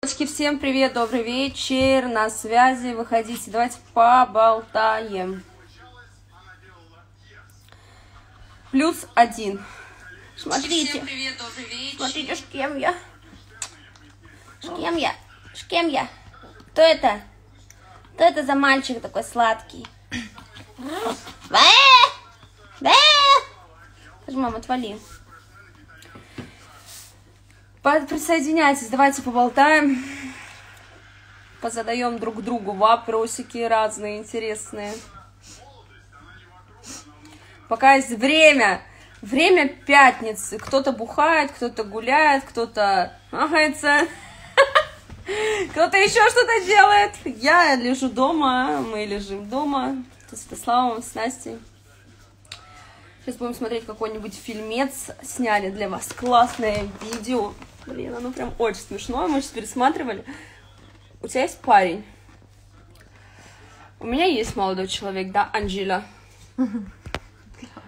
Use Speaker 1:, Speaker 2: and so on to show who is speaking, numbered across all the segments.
Speaker 1: Девочки, всем привет, добрый вечер, на связи, выходите, давайте поболтаем. Плюс один. Смотрите,
Speaker 2: привет,
Speaker 1: смотрите, с кем я. С кем я? С кем я? Кто это? Кто это за мальчик такой сладкий? Бэ! Бэ! Скажи, мама, отвали. Присоединяйтесь, давайте поболтаем. Позадаем друг другу вопросики разные, интересные. Пока есть время. Время пятницы. Кто-то бухает, кто-то гуляет, кто-то махается. Кто-то еще что-то делает. Я лежу дома, мы лежим дома. С Святославом, с Настей. Сейчас будем смотреть какой-нибудь фильмец. Сняли для вас классное видео. Блин, оно прям очень смешное. Мы сейчас пересматривали. У тебя есть парень? У меня есть молодой человек, да, Анжела.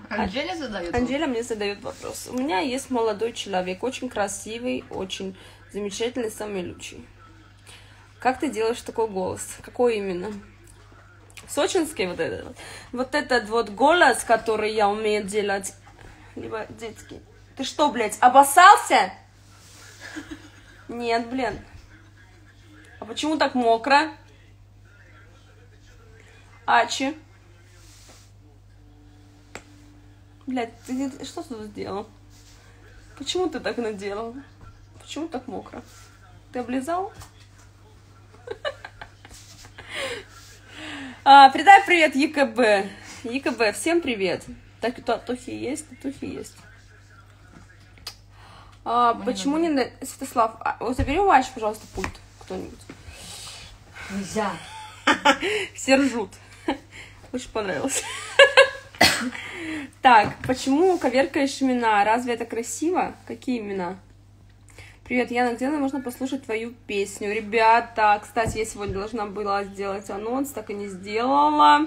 Speaker 2: Анжеля задает
Speaker 1: Анжела мне задает вопрос. У меня есть молодой человек, очень красивый, очень замечательный, самый лучший. Как ты делаешь такой голос? Какой именно? Сочинский вот этот вот. Вот этот вот голос, который я умею делать. Либо детский. Ты что, блядь, обоссался? Нет, блин. А почему так мокро? Ачи. Блядь, ты ты что тут сделал? Почему ты так наделал? Почему так мокро? Ты облизал? А, передай привет ЕКБ. ЕКБ, всем привет. Так, татухи есть, татухи есть. А, почему не... на- Святослав, а, забери у Ачи, пожалуйста, пульт кто-нибудь.
Speaker 2: Нельзя.
Speaker 1: Все ржут. Очень понравилось. Так, почему коверкаешь имена? Разве это красиво? Какие имена? Привет, Яна, где можно послушать твою песню? Ребята, кстати, я сегодня должна была сделать анонс, так и не сделала.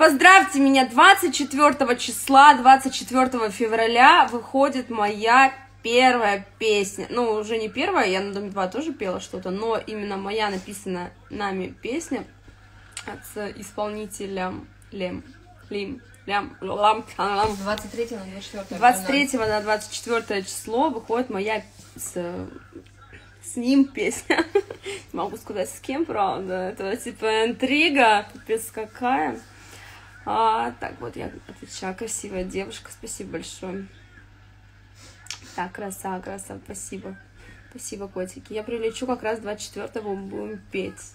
Speaker 1: Поздравьте меня, 24 числа, 24 февраля выходит моя первая песня. Ну, уже не первая, я на Доме 2 тоже пела что-то, но именно моя написанная нами песня с исполнителем Лем. Лим. Лям. Лам. Лам.
Speaker 2: 23 на 24
Speaker 1: 23 на 24 число выходит моя с, с ним песня. Не могу сказать с кем, правда. Это типа интрига. Пипец какая. А, так вот я отвечаю. Красивая девушка. Спасибо большое. Так, краса, краса. Спасибо. Спасибо, котики. Я прилечу как раз 24-го будем петь.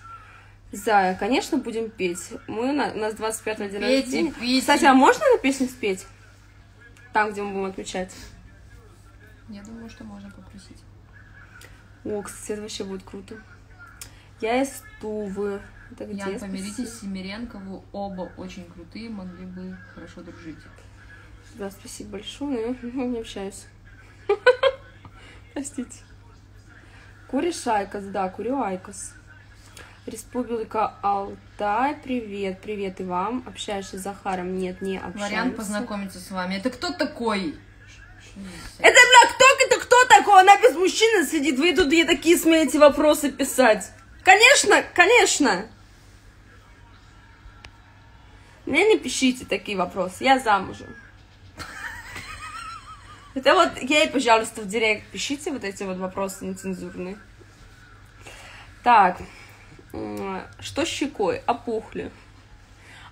Speaker 1: Зая, конечно, будем петь. Мы на, у нас 25 день рождения.
Speaker 2: пейте.
Speaker 1: Кстати, а можно на песню спеть? Там, где мы будем отмечать.
Speaker 2: Я думаю, что можно попросить.
Speaker 1: О, кстати, это вообще будет круто. Я из Тувы. Это где?
Speaker 2: Ян, помиритесь с Семиренко, оба очень крутые, могли бы хорошо дружить.
Speaker 1: Да, спасибо большое, но я не общаюсь. Простите. Куришь IQOS, да, курю IQOS. Республика Алтай, привет, привет и вам. Общаешься с Захаром? Нет, не общаемся.
Speaker 2: Вариант познакомиться с вами. Это кто такой?
Speaker 1: Это, бля, кто это кто такой? Она без мужчины сидит, вы тут ей такие смеете вопросы писать. Конечно, конечно. Мне не пишите такие вопросы, я замужем. Это вот ей, пожалуйста, в директ пишите вот эти вот вопросы нецензурные. Так, что с щекой? Опухли.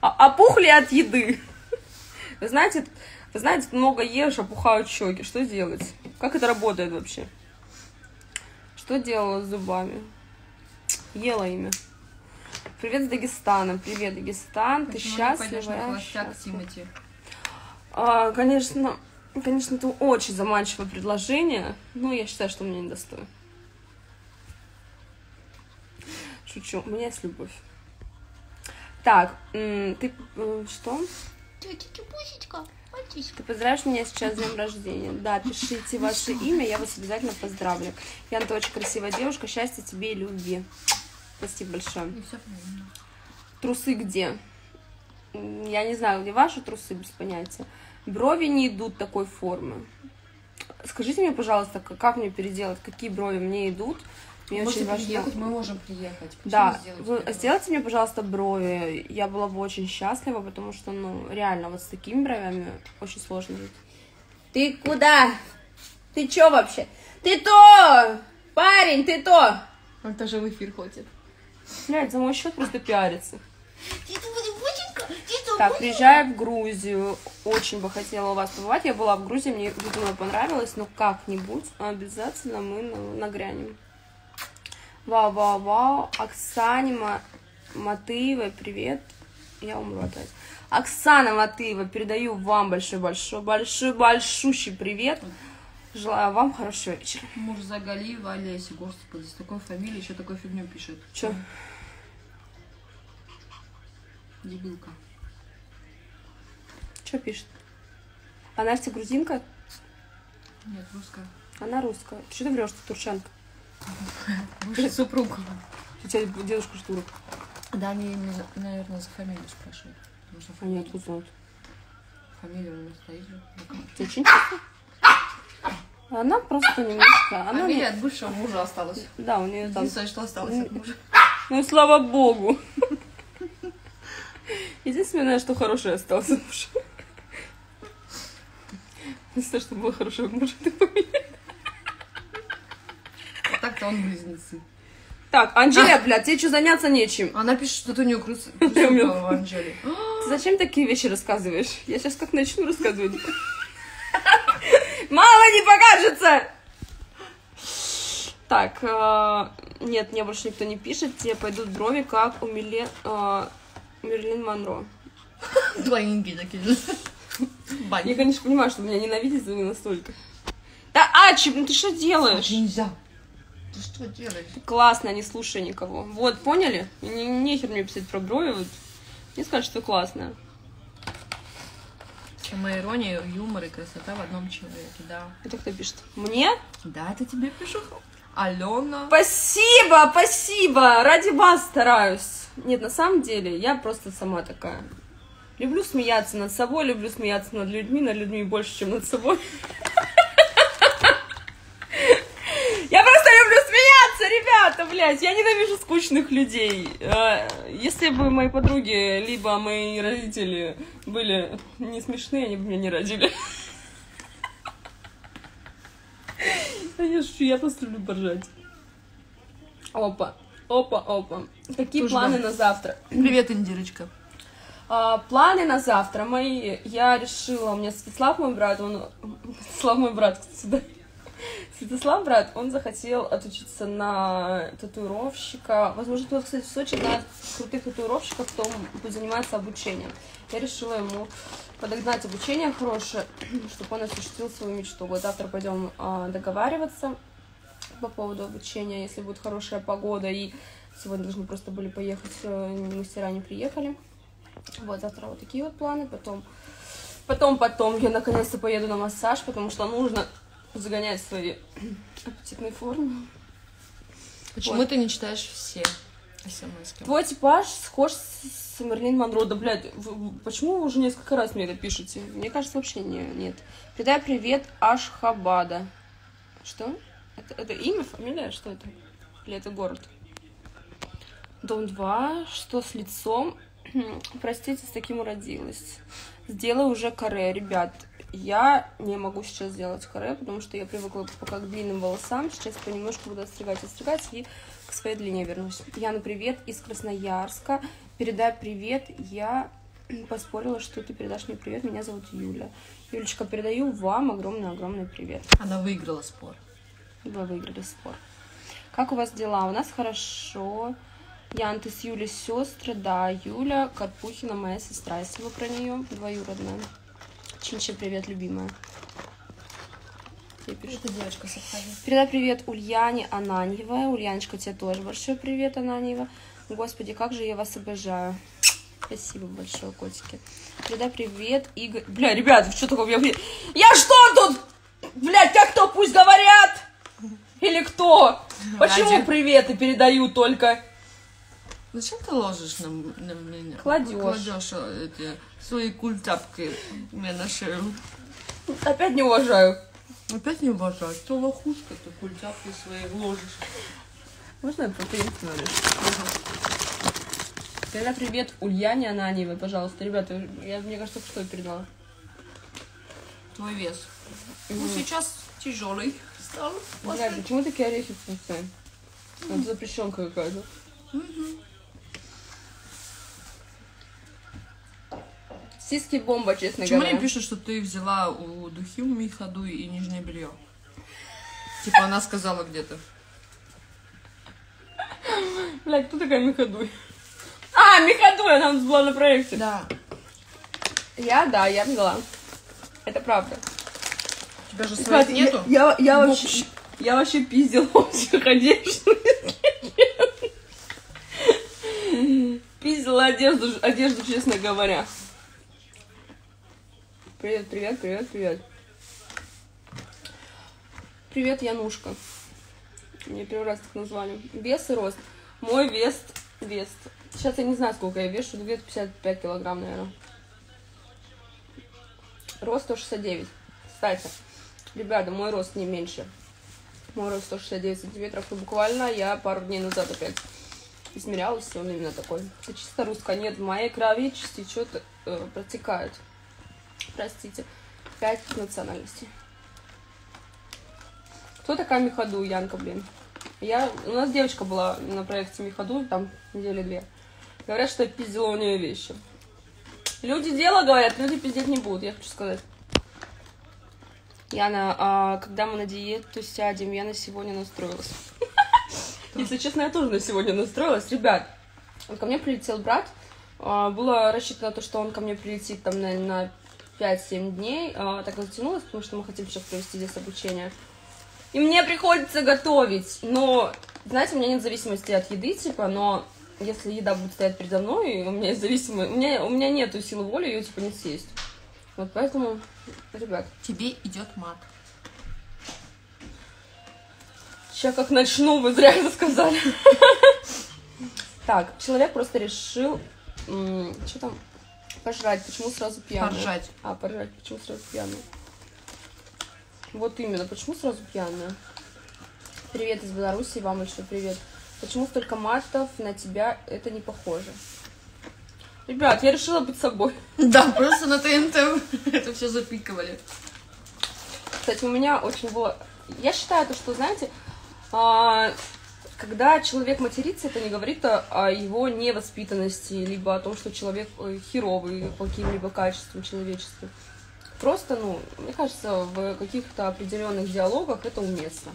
Speaker 1: А- опухли от еды. Вы знаете, вы знаете, много ешь, опухают щеки. Что делать? Как это работает вообще? Что делала с зубами? Ела ими. Привет с Дагестана. Привет, Дагестан. Ты
Speaker 2: Почему пойдешь
Speaker 1: счастлива? Я счастлива.
Speaker 2: Тимати?
Speaker 1: А, конечно, конечно, это очень заманчивое предложение, но я считаю, что мне не достоин. Шучу, у меня есть любовь. Так, ты м, что?
Speaker 3: Тетя Пусечка, Матюська.
Speaker 1: Ты поздравишь меня сейчас с днем рождения. Да, пишите ваше имя, я вас обязательно поздравлю. Яна, ты очень красивая девушка, счастья тебе и любви. Спасибо большое.
Speaker 2: И все правильно.
Speaker 1: Трусы где? Я не знаю, где ваши трусы, без понятия. Брови не идут такой формы. Скажите мне, пожалуйста, как мне переделать, какие брови мне идут. Мне
Speaker 2: Можете
Speaker 1: очень важно.
Speaker 2: приехать, мы можем приехать. Почему
Speaker 1: Да,
Speaker 2: сделать
Speaker 1: вы сделайте мне, пожалуйста, брови. Я была бы очень счастлива, потому что, ну, реально, вот с такими бровями очень сложно жить. Ты куда? Ты чё вообще? Ты то! Парень, ты то!
Speaker 2: Он тоже в эфир ходит.
Speaker 1: Блядь, за мой счет просто пиарится. Так, приезжаю в Грузию. Очень бы хотела у вас побывать. Я была в Грузии, мне безумно понравилось, но как-нибудь обязательно мы на- нагрянем. Вау-вау-вау. Оксане Ма- Матыевой, привет. Я умру опять. Оксана Матыева, передаю вам большой-большой, большой-большущий привет. Желаю вам хорошего вечера.
Speaker 2: Мурзагалиева Олеся, господи, с такой фамилией еще такой фигню пишет.
Speaker 1: Чё?
Speaker 2: Дебилка.
Speaker 1: Что пишет? А Настя грузинка?
Speaker 2: Нет, русская.
Speaker 1: Она русская. Что ты врешь, ты турчанка?
Speaker 2: Выше супруг.
Speaker 1: У тебя дедушка что турок.
Speaker 2: Да, они, наверное, за фамилию спрашивают. Потому что
Speaker 1: Они откуда знают?
Speaker 2: фамилия у меня стоит же.
Speaker 1: Интересно? Она просто немножко... Она
Speaker 2: Фамилия
Speaker 1: не-
Speaker 2: от бывшего мужа осталась.
Speaker 1: Да, у нее там...
Speaker 2: Единственное, что осталось от мужа.
Speaker 1: Ну слава богу. Единственное, что хорошее осталось от мужа. Единственное, что было хорошего от мужа, фамилия.
Speaker 2: А так-то он близнецы.
Speaker 1: Так, Анжеля, блядь, тебе что, заняться нечем?
Speaker 2: Она пишет, что ты у нее крус...
Speaker 1: у меня-
Speaker 2: в Анжеле.
Speaker 1: Ты зачем такие вещи рассказываешь? Я сейчас как начну рассказывать. Мало не покажется! Так, э, нет, мне больше никто не пишет. Тебе пойдут брови, как у Миле- э, Мерлин Монро.
Speaker 2: Двойники такие.
Speaker 1: Я,
Speaker 2: Баня.
Speaker 1: конечно, понимаю, что меня ненавидят, но не настолько. Да, Ачи, ну ты что делаешь?
Speaker 2: Нельзя. Ты что делаешь?
Speaker 1: Классно, не слушай никого. Вот, поняли? Не, нехер мне писать про брови. Вот. Мне скажут, что классно.
Speaker 2: Самоирония, юмор и красота в одном человеке, да.
Speaker 1: Это кто пишет? Мне?
Speaker 2: Да, это тебе пишу. Алена.
Speaker 1: Спасибо, спасибо! Ради вас стараюсь. Нет, на самом деле, я просто сама такая. Люблю смеяться над собой, люблю смеяться над людьми, над людьми больше, чем над собой. Я просто ребята, блядь. Я ненавижу скучных людей. Э, Если бы мои подруги, либо мои родители были не смешные, они бы меня не родили. Да я шучу, я просто люблю поржать. Опа, опа, опа. Какие
Speaker 2: Тоже
Speaker 1: планы
Speaker 2: да.
Speaker 1: на завтра?
Speaker 2: Привет, Индирочка.
Speaker 1: А, планы на завтра мои. Я решила, у меня Святослав мой брат, он... Святослав мой брат, кстати. Святослав, брат, он захотел отучиться на татуировщика. Возможно, кто-то, кстати, в Сочи знает крутых татуировщиков, кто будет заниматься обучением. Я решила ему подогнать обучение хорошее, чтобы он осуществил свою мечту. Вот завтра пойдем а, договариваться по поводу обучения, если будет хорошая погода. И сегодня должны просто были поехать, э, мастера не приехали. Вот, завтра вот такие вот планы. Потом, потом, потом я наконец-то поеду на массаж, потому что нужно загонять свои аппетитные формы.
Speaker 2: Почему
Speaker 1: Вот.
Speaker 2: ты не читаешь все смс
Speaker 1: Твой типаж схож с Мерлин Монро. Да, блядь, вы- почему вы уже несколько раз мне это пишете? Мне кажется, вообще не, нет. Передай привет Ашхабада. Что? Это, это имя, фамилия? Что это? Или это город? Дом 2. Что с лицом? Простите, с таким уродилась. Сделай уже каре, ребят. Я не могу сейчас сделать каре, потому что я привыкла пока к длинным волосам. Сейчас понемножку буду отстригать, отстригать и к своей длине вернусь. Яна, привет из Красноярска. Передай привет. Я поспорила, что ты передашь мне привет. Меня зовут Юля. Юлечка, передаю вам огромный-огромный привет.
Speaker 2: Она выиграла спор.
Speaker 1: Вы выиграли спор. Как у вас дела? У нас хорошо. Ян, ты с Юлей сестры? Да, Юля Карпухина, моя сестра. Если вы про нее, двоюродная. Чинча, привет, любимая. Тебе пишут.
Speaker 2: Это девочка с Абхазии.
Speaker 1: Передай привет Ульяне Ананьевой. Ульяночка, тебе тоже большой привет, Ананьева. Господи, как же я вас обожаю. Спасибо большое, котики. Передай привет, Игорь. Бля, ребят, что такое? Я, я что тут? Блядь, как кто пусть говорят? Или кто? Почему
Speaker 2: Ради.
Speaker 1: приветы передаю только?
Speaker 2: Зачем ты ложишь на, на меня?
Speaker 1: Кладёшь.
Speaker 2: Кладешь эти свои культяпки мне на шею.
Speaker 1: Опять не уважаю.
Speaker 2: Опять не уважать. Что лохушка, ты культяпки свои ложишь.
Speaker 1: Можно я протеинственную лишь? Передай привет Ульяне Ананьевой, пожалуйста. Ребята, я, мне кажется, только что я передала.
Speaker 2: Твой вес. Ну, сейчас тяжелый стал.
Speaker 1: Блядь, почему такие орехи вкусные? Это запрещенка какая-то. Сиськи бомба, честно
Speaker 2: Почему
Speaker 1: говоря.
Speaker 2: они пишут, что ты взяла у духи у Михаду и нижнее белье? Типа она сказала где-то.
Speaker 1: Блядь, кто такая Михадуй? А, Михадуй, она была на проекте.
Speaker 2: Да.
Speaker 1: Я, да, я взяла. Это правда.
Speaker 2: У тебя же своих нету?
Speaker 1: Я, я, я вообще, я вообще пиздила у всех одежду. Пиздила одежду, одежду, честно говоря. Привет, привет, привет, привет. Привет, Янушка. Мне первый раз так назвали. Вес и рост. Мой вес, вес. Сейчас я не знаю, сколько я вешу, где-то 55 килограмм, наверное. Рост 169. Кстати, ребята, мой рост не меньше. Мой рост 169 сантиметров. И буквально я пару дней назад опять измерялась, и он именно такой. Это чисто русско. Нет, в моей крови части что-то э, протекают. Простите. Пять национальностей. Кто такая Михаду, Янка, блин? Я, у нас девочка была на проекте Михаду, там недели две. Говорят, что я пиздила у нее вещи. Люди дело говорят, люди пиздеть не будут, я хочу сказать. Яна, а когда мы на диету сядем, я на сегодня настроилась. Если честно, я тоже на сегодня настроилась. Ребят, ко мне прилетел брат. а, Было рассчитано то, что он ко мне прилетит там на, на 5-7 дней. А, Так затянулось, потому что мы хотим сейчас провести здесь обучение. И мне приходится готовить. Но, знаете, у меня нет зависимости от еды, типа, но если еда будет стоять передо мной, у меня есть зависимость, у меня, у меня нету силы воли ее, типа, не съесть. Вот поэтому, ребят,
Speaker 2: Тебе идет мат.
Speaker 1: Сейчас как начну, вы зря это сказали. Так, человек просто решил... Что там? Пожрать. Почему сразу пьяный?
Speaker 2: Поржать.
Speaker 1: А, поржать. Почему сразу пьяный? Вот именно. Почему сразу пьяная? Привет из Беларуси. Вам еще привет. Почему столько матов на тебя? Это не похоже. Ребят, я решила быть собой.
Speaker 2: Да, просто на ТНТ это все запикивали.
Speaker 1: Кстати, у меня очень было... Я считаю, то, что, знаете, а, когда человек матерится, это не говорит о, его невоспитанности, либо о том, что человек э, херовый по каким-либо качествам человеческим. Просто, ну, мне кажется, в каких-то определенных диалогах это уместно.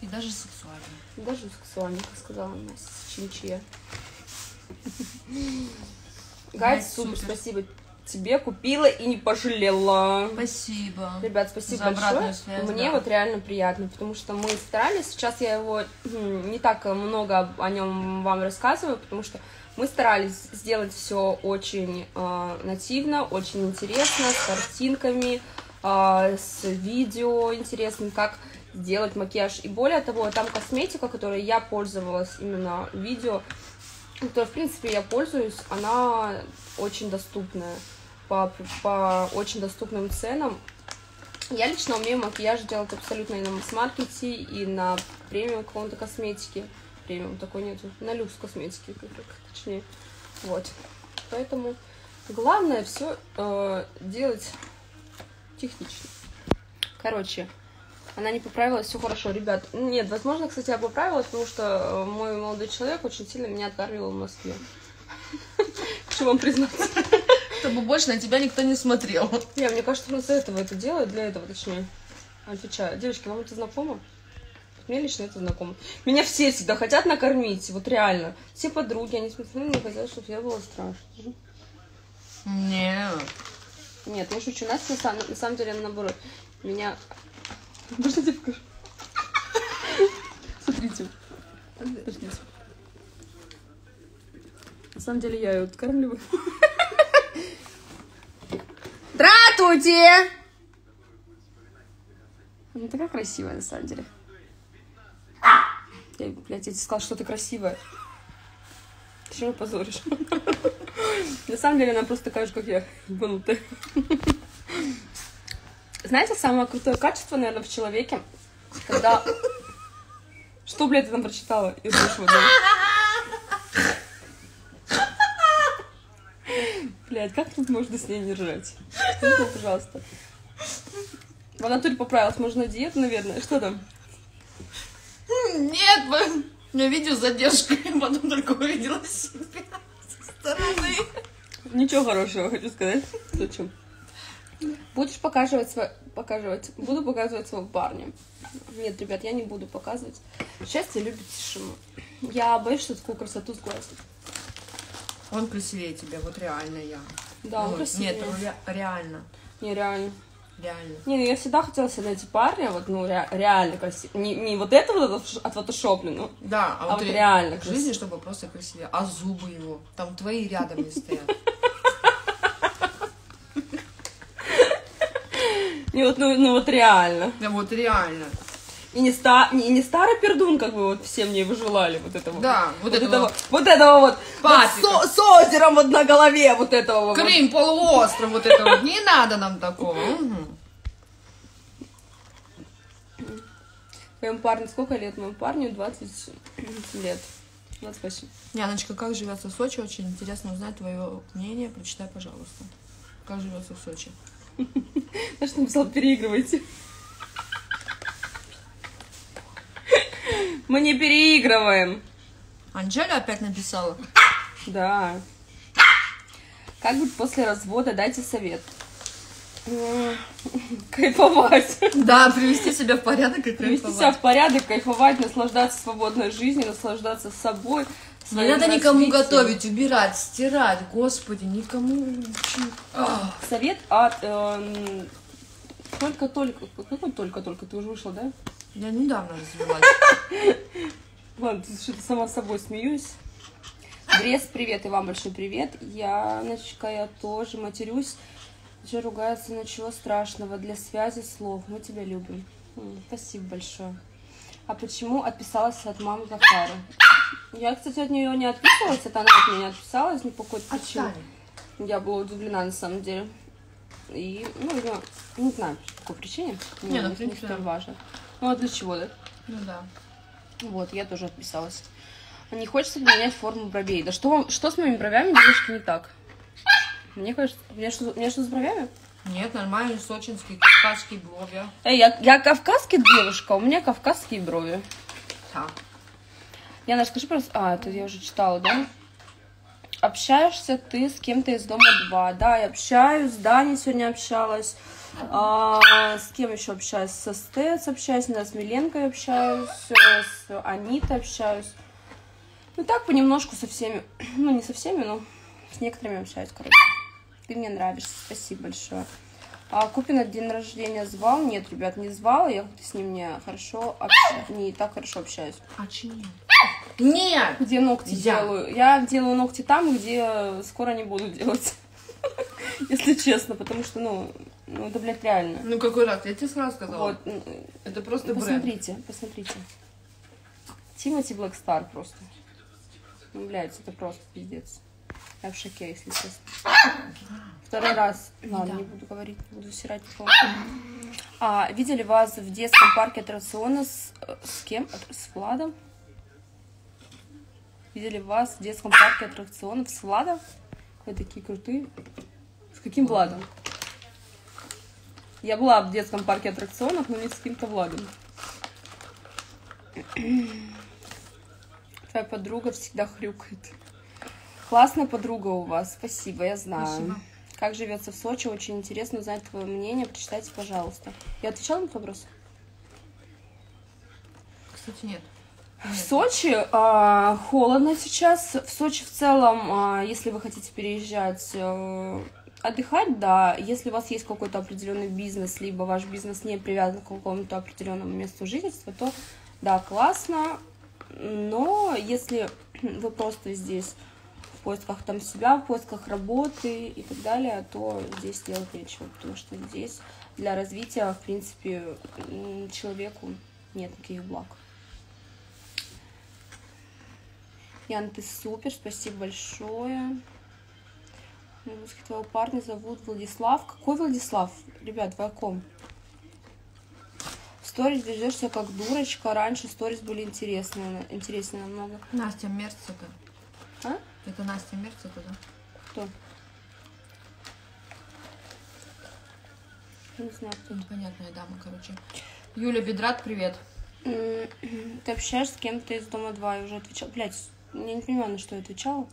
Speaker 2: И даже сексуально.
Speaker 1: Даже сексуально, как сказала Настя Чинчья. Гайд, супер. спасибо тебе, купила и не пожалела.
Speaker 2: Спасибо.
Speaker 1: Ребят, спасибо
Speaker 2: За
Speaker 1: большое.
Speaker 2: связь,
Speaker 1: Мне
Speaker 2: да.
Speaker 1: вот реально приятно, потому что мы старались. Сейчас я его м, не так много о нем вам рассказываю, потому что мы старались сделать все очень э, нативно, очень интересно, с картинками, э, с видео интересным, как сделать макияж. И более того, там косметика, которой я пользовалась именно видео, которой, в принципе, я пользуюсь, она очень доступная по, по очень доступным ценам. Я лично умею макияж делать абсолютно и на масс-маркете, и на премиум каком-то косметике. Премиум такой нету. На люкс как точнее. Вот. Поэтому главное все делать технично. Короче, она не поправилась, все хорошо, ребят. Нет, возможно, кстати, я поправилась, потому что э, мой молодой человек очень сильно меня откармливал в Москве. Хочу вам признаться.
Speaker 2: Чтобы больше на тебя никто не смотрел.
Speaker 1: Не, мне кажется, он из-за этого это делает, для этого, точнее. Отвечаю. Девочки, вам это знакомо? Мне лично это знакомо. Меня все всегда хотят накормить, вот реально. Все подруги, они смотрели, мне хотят, чтобы я было страшно.
Speaker 2: Не.
Speaker 1: Нет, я шучу. Настя на, самом- на самом деле наоборот. Меня... Можно я тебе покажу? Смотрите. Подождите. На самом деле я ее откармливаю. Здравствуйте! Она такая красивая, на самом деле. Я, блядь, я тебе сказала, что ты красивая. Ты чего позоришь? На самом деле она просто такая же, как я, ебанутая. Знаете, самое крутое качество, наверное, в человеке, когда... Что, блядь, ты там прочитала? из вышла, да? Блядь, как тут можно с ней не ржать? Мне, пожалуйста. В натуре поправилась, можно на диету, наверное. Что там?
Speaker 2: Нет, бы. Я видео с задержкой, потом только увидела себя со стороны.
Speaker 1: Ничего хорошего, хочу сказать. Зачем? Будешь показывать свой... Показывать. Буду показывать своего парня. Нет, ребят, я не буду показывать. Счастье любит тишину. Я боюсь, что такую красоту сглазит.
Speaker 2: Он красивее тебя, вот реально я.
Speaker 1: Да, он
Speaker 2: Ну,
Speaker 1: красивее.
Speaker 2: Нет, ре- реально.
Speaker 1: Нереально.
Speaker 2: Реально.
Speaker 1: Не, ну я всегда хотела себе найти парня, вот, ну, ре- реально красивый. Не, не вот это вот отф- отфотошопленного,
Speaker 2: Да,
Speaker 1: а вот реально
Speaker 2: в жизни,
Speaker 1: красивый.
Speaker 2: чтобы просто красивее. А зубы его, там твои рядом не стоят.
Speaker 1: Не, вот, ну, ну вот реально.
Speaker 2: Да вот реально.
Speaker 1: И не, ста, не, не старый пердун, как бы вот все мне его желали, вот этого.
Speaker 2: Да, вот
Speaker 1: вот
Speaker 2: этого
Speaker 1: этого, вот этого вот, вот с, с озером вот на голове, вот этого вот.
Speaker 2: Крым, полуостров, вот это вот. Не надо нам такого. Мгм.
Speaker 1: Твоему парню сколько лет? Моему парню 20 лет. 28.
Speaker 2: Яночка, как живется в Сочи? Очень интересно узнать твое мнение. Прочитай, пожалуйста. Как живется в Сочи?
Speaker 1: А что написал? Переигрывайте. Мы не переигрываем.
Speaker 2: Анжеля опять написала.
Speaker 1: Да. Как быть после развода? Дайте совет. Кайфовать.
Speaker 2: Да, привести себя в порядок и
Speaker 1: Привести себя
Speaker 2: кайфовать.
Speaker 1: в порядок, кайфовать, наслаждаться свободной жизнью, наслаждаться собой.
Speaker 2: Не надо никому готовить, убирать, стирать. Господи, никому...
Speaker 1: Совет от эм, только-только. Какой только-только? Ты уже вышла, да?
Speaker 2: Я недавно развелась.
Speaker 1: Ладно, ты что-то сама собой смеюсь. Брест, привет, и вам большой привет. Яночка, я тоже матерюсь. Же ругается, но чего страшного. Для связи слов. Мы тебя любим. Спасибо большое. А почему отписалась от мамы Захара? Я, кстати, от нее не отписывалась, это она от меня не отписалась ни по какой причине. Я была удивлена на самом деле. И, ну, я не знаю, по какой причине.
Speaker 2: Не, ну, в
Speaker 1: не столь важно. Ну, а для чего, да?
Speaker 2: Ну да.
Speaker 1: Вот, я тоже отписалась. А Не хочется менять форму бровей? Да что, вам- что с моими бровями, девушки, не так? Мне кажется, у меня что, у меня что с бровями?
Speaker 2: Нет, нормальный сочинский, кавказский брови.
Speaker 1: Эй, я, я кавказская девушка, у меня кавказские брови.
Speaker 2: Да.
Speaker 1: Яна, скажи просто... А, это я уже читала, да? Общаешься ты с кем-то из Дома 2? Да, я общаюсь, с Даней сегодня общалась. А, с кем еще общаюсь? Со Стец общаюсь, да, с Миленкой общаюсь, э, с Анитой общаюсь. Ну так, понемножку со всеми. Ну, не со всеми, но с некоторыми общаюсь, короче. Ты мне нравишься, спасибо большое. А Купин на день рождения звал? Нет, ребят, не звал. Я с ним не хорошо общаюсь. Не так хорошо общаюсь.
Speaker 2: А чи нет?
Speaker 1: Где ногти
Speaker 2: Я.
Speaker 1: делаю? Я делаю ногти там, где скоро не буду делать. Если честно, потому что, ну, ну это, блядь, реально.
Speaker 2: Ну какой раз? Я тебе сразу сказала.
Speaker 1: Вот,
Speaker 2: Это просто бренд.
Speaker 1: посмотрите, посмотрите. Тимати Блэкстар просто. Ну, блядь, это просто пиздец. Я в шоке, если честно. Второй раз. Ладно,
Speaker 2: Да.
Speaker 1: не буду говорить, не буду сирать никого. А, видели вас в детском парке аттракциона с, э, с кем? С Владом? Видели вас в детском парке аттракционов с Владом? Вы такие крутые. С каким Владом? Я была в детском парке аттракционов, но не с каким-то Владом. Твоя подруга всегда хрюкает. Классная подруга у вас, спасибо, я знаю.
Speaker 2: Спасибо.
Speaker 1: Как живется в Сочи, очень интересно узнать твое мнение, прочитайте, пожалуйста. Я отвечала на этот вопрос?
Speaker 2: Кстати, нет.
Speaker 1: В Сочи а, холодно сейчас. В Сочи в целом, а, если вы хотите переезжать, э, отдыхать, да. Если у вас есть какой-то определенный бизнес, либо ваш бизнес не привязан к какому-то определенному месту жительства, то да, классно. Но если вы просто здесь в поисках там себя, в поисках работы и так далее, то здесь делать нечего, потому что здесь для развития, в принципе, человеку нет никаких благ. Ян, ты супер, спасибо большое. Твоего парня зовут Владислав. Какой Владислав? Ребят, вы о ком? сторис ведешь себя как дурочка. Раньше сторис были интересные, интереснее намного.
Speaker 2: Настя Мерц это.
Speaker 1: А?
Speaker 2: Это Настя Мерц это, да?
Speaker 1: Кто? Не знаю, кто.
Speaker 2: Непонятная дама, короче. Юля Бедрат, привет.
Speaker 1: Ты общаешься с кем-то из Дома 2 и уже отвечал. Блять, я не понимаю, на что я отвечала.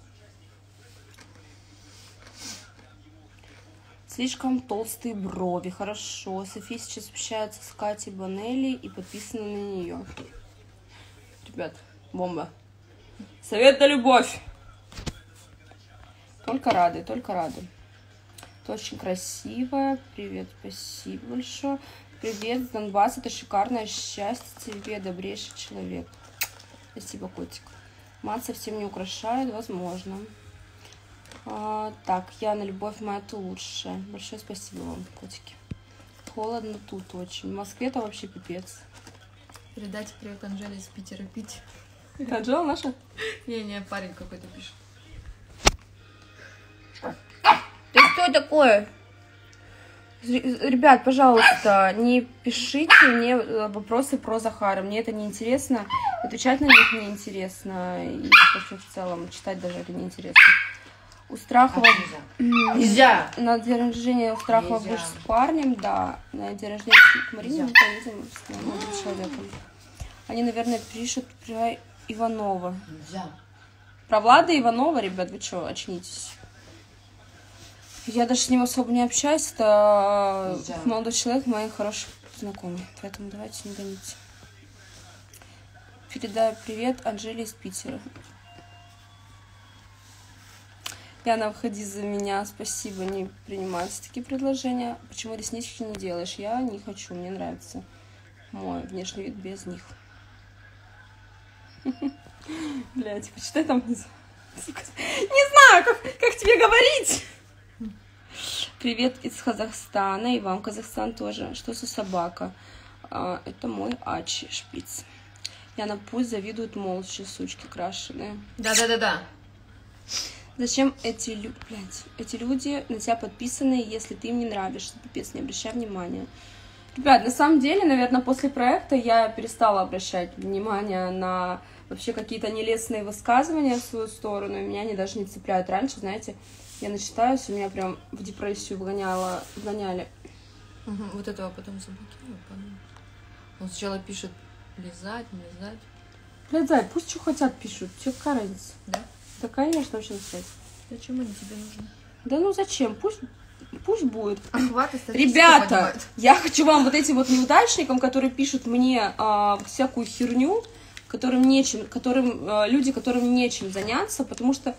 Speaker 1: Слишком толстые брови, хорошо. София сейчас общается с Катей Банелли и подписана на нее. Ребят, бомба. Совет на любовь. Только рады, только рады. Ты очень красивая. Привет, спасибо большое. Привет, с Донбасса. Это шикарное счастье тебе, добрейший человек. Спасибо, котик. Мат совсем не украшает, возможно. А, так, Яна, любовь моя, ты лучшая. Большое спасибо вам, котики. Холодно тут очень. В Москве-то вообще пипец.
Speaker 2: Передайте привет Анжеле из Питера пить.
Speaker 1: Это Анжела наша?
Speaker 2: Не-не, парень какой-то пишет.
Speaker 1: Ты что такое? Ребят, пожалуйста, не пишите мне э, вопросы про Захара. Мне это не интересно. Отвечать на них не интересно. И вообще в целом читать даже это не интересно. У Страхова...
Speaker 3: Нельзя.
Speaker 1: На день рождения у Страхова
Speaker 3: Нельзя.
Speaker 1: будешь с парнем, да. На день рождения с Мариной мы поедем с молодым человеком. Они, наверное, пишут про Иванова.
Speaker 3: Нельзя.
Speaker 1: Про Влада Иванова, ребят, вы что, очнитесь. Я даже с ним особо не общаюсь, это
Speaker 3: Нельзя.
Speaker 1: молодой человек, мой хороший знакомый. Поэтому давайте не гоните. Передай привет Анжеле из Питера. Яна, выходи за меня. Спасибо, не принимаются такие предложения. Почему реснички не делаешь? Я не хочу, мне нравится мой внешний вид без них. Блять, почитай там внизу. Не знаю, как, как тебе говорить. Привет из Казахстана, и вам Казахстан тоже. Что за собака? А, это мой Ачи шпиц. Яна, пусть завидуют молча, сучки крашеные.
Speaker 2: Да-да-да-да.
Speaker 1: Зачем эти, лю- блядь, эти люди на тебя подписаны, если ты им не нравишься? Пипец, не обращай внимания. Ребят, на самом деле, наверное, после проекта я перестала обращать внимание на вообще какие-то нелестные высказывания в свою сторону, и меня они даже не цепляют. Раньше, знаете, я начитаюсь, и меня прям в депрессию вгоняло, вгоняли.
Speaker 2: Мгм, Вот этого потом заблокирую. Он сначала пишет лизать, лизать.
Speaker 1: Зай, пусть что хотят пишут, тебе какая разница?
Speaker 2: Да?
Speaker 1: Да, конечно, вообще насрать.
Speaker 2: Зачем они тебе нужны?
Speaker 1: Да ну зачем? Пусть, пусть будет. Ребята, я хочу вам вот этим вот неудачникам, которые пишут мне а, всякую херню, которым нечем, которым а, люди, которым нечем заняться, потому что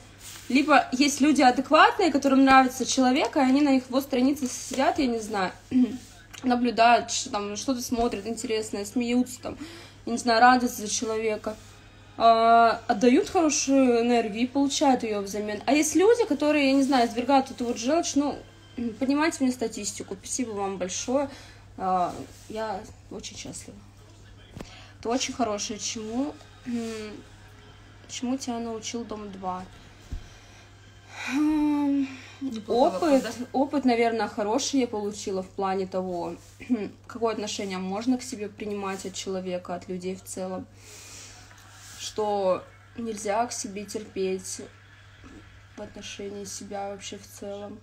Speaker 1: либо есть люди адекватные, которым нравится человек, и они на его странице сидят, я не знаю, наблюдают, что там что-то смотрят интересное, смеются там, я не знаю, радуются за человека, а, отдают хорошую энергию и получают ее взамен. А есть люди, которые, я не знаю, извергают эту вот желчь, ну, м, поднимайте мне статистику. Спасибо вам большое. А, Я очень счастлива. Это очень хорошее. Чему, чему тебя научил Дом 2? Опыт,
Speaker 2: вопрос,
Speaker 1: опыт, наверное, хороший я получила в плане того, какое отношение можно к себе принимать от человека, от людей в целом, что нельзя к себе терпеть в отношении себя вообще в целом.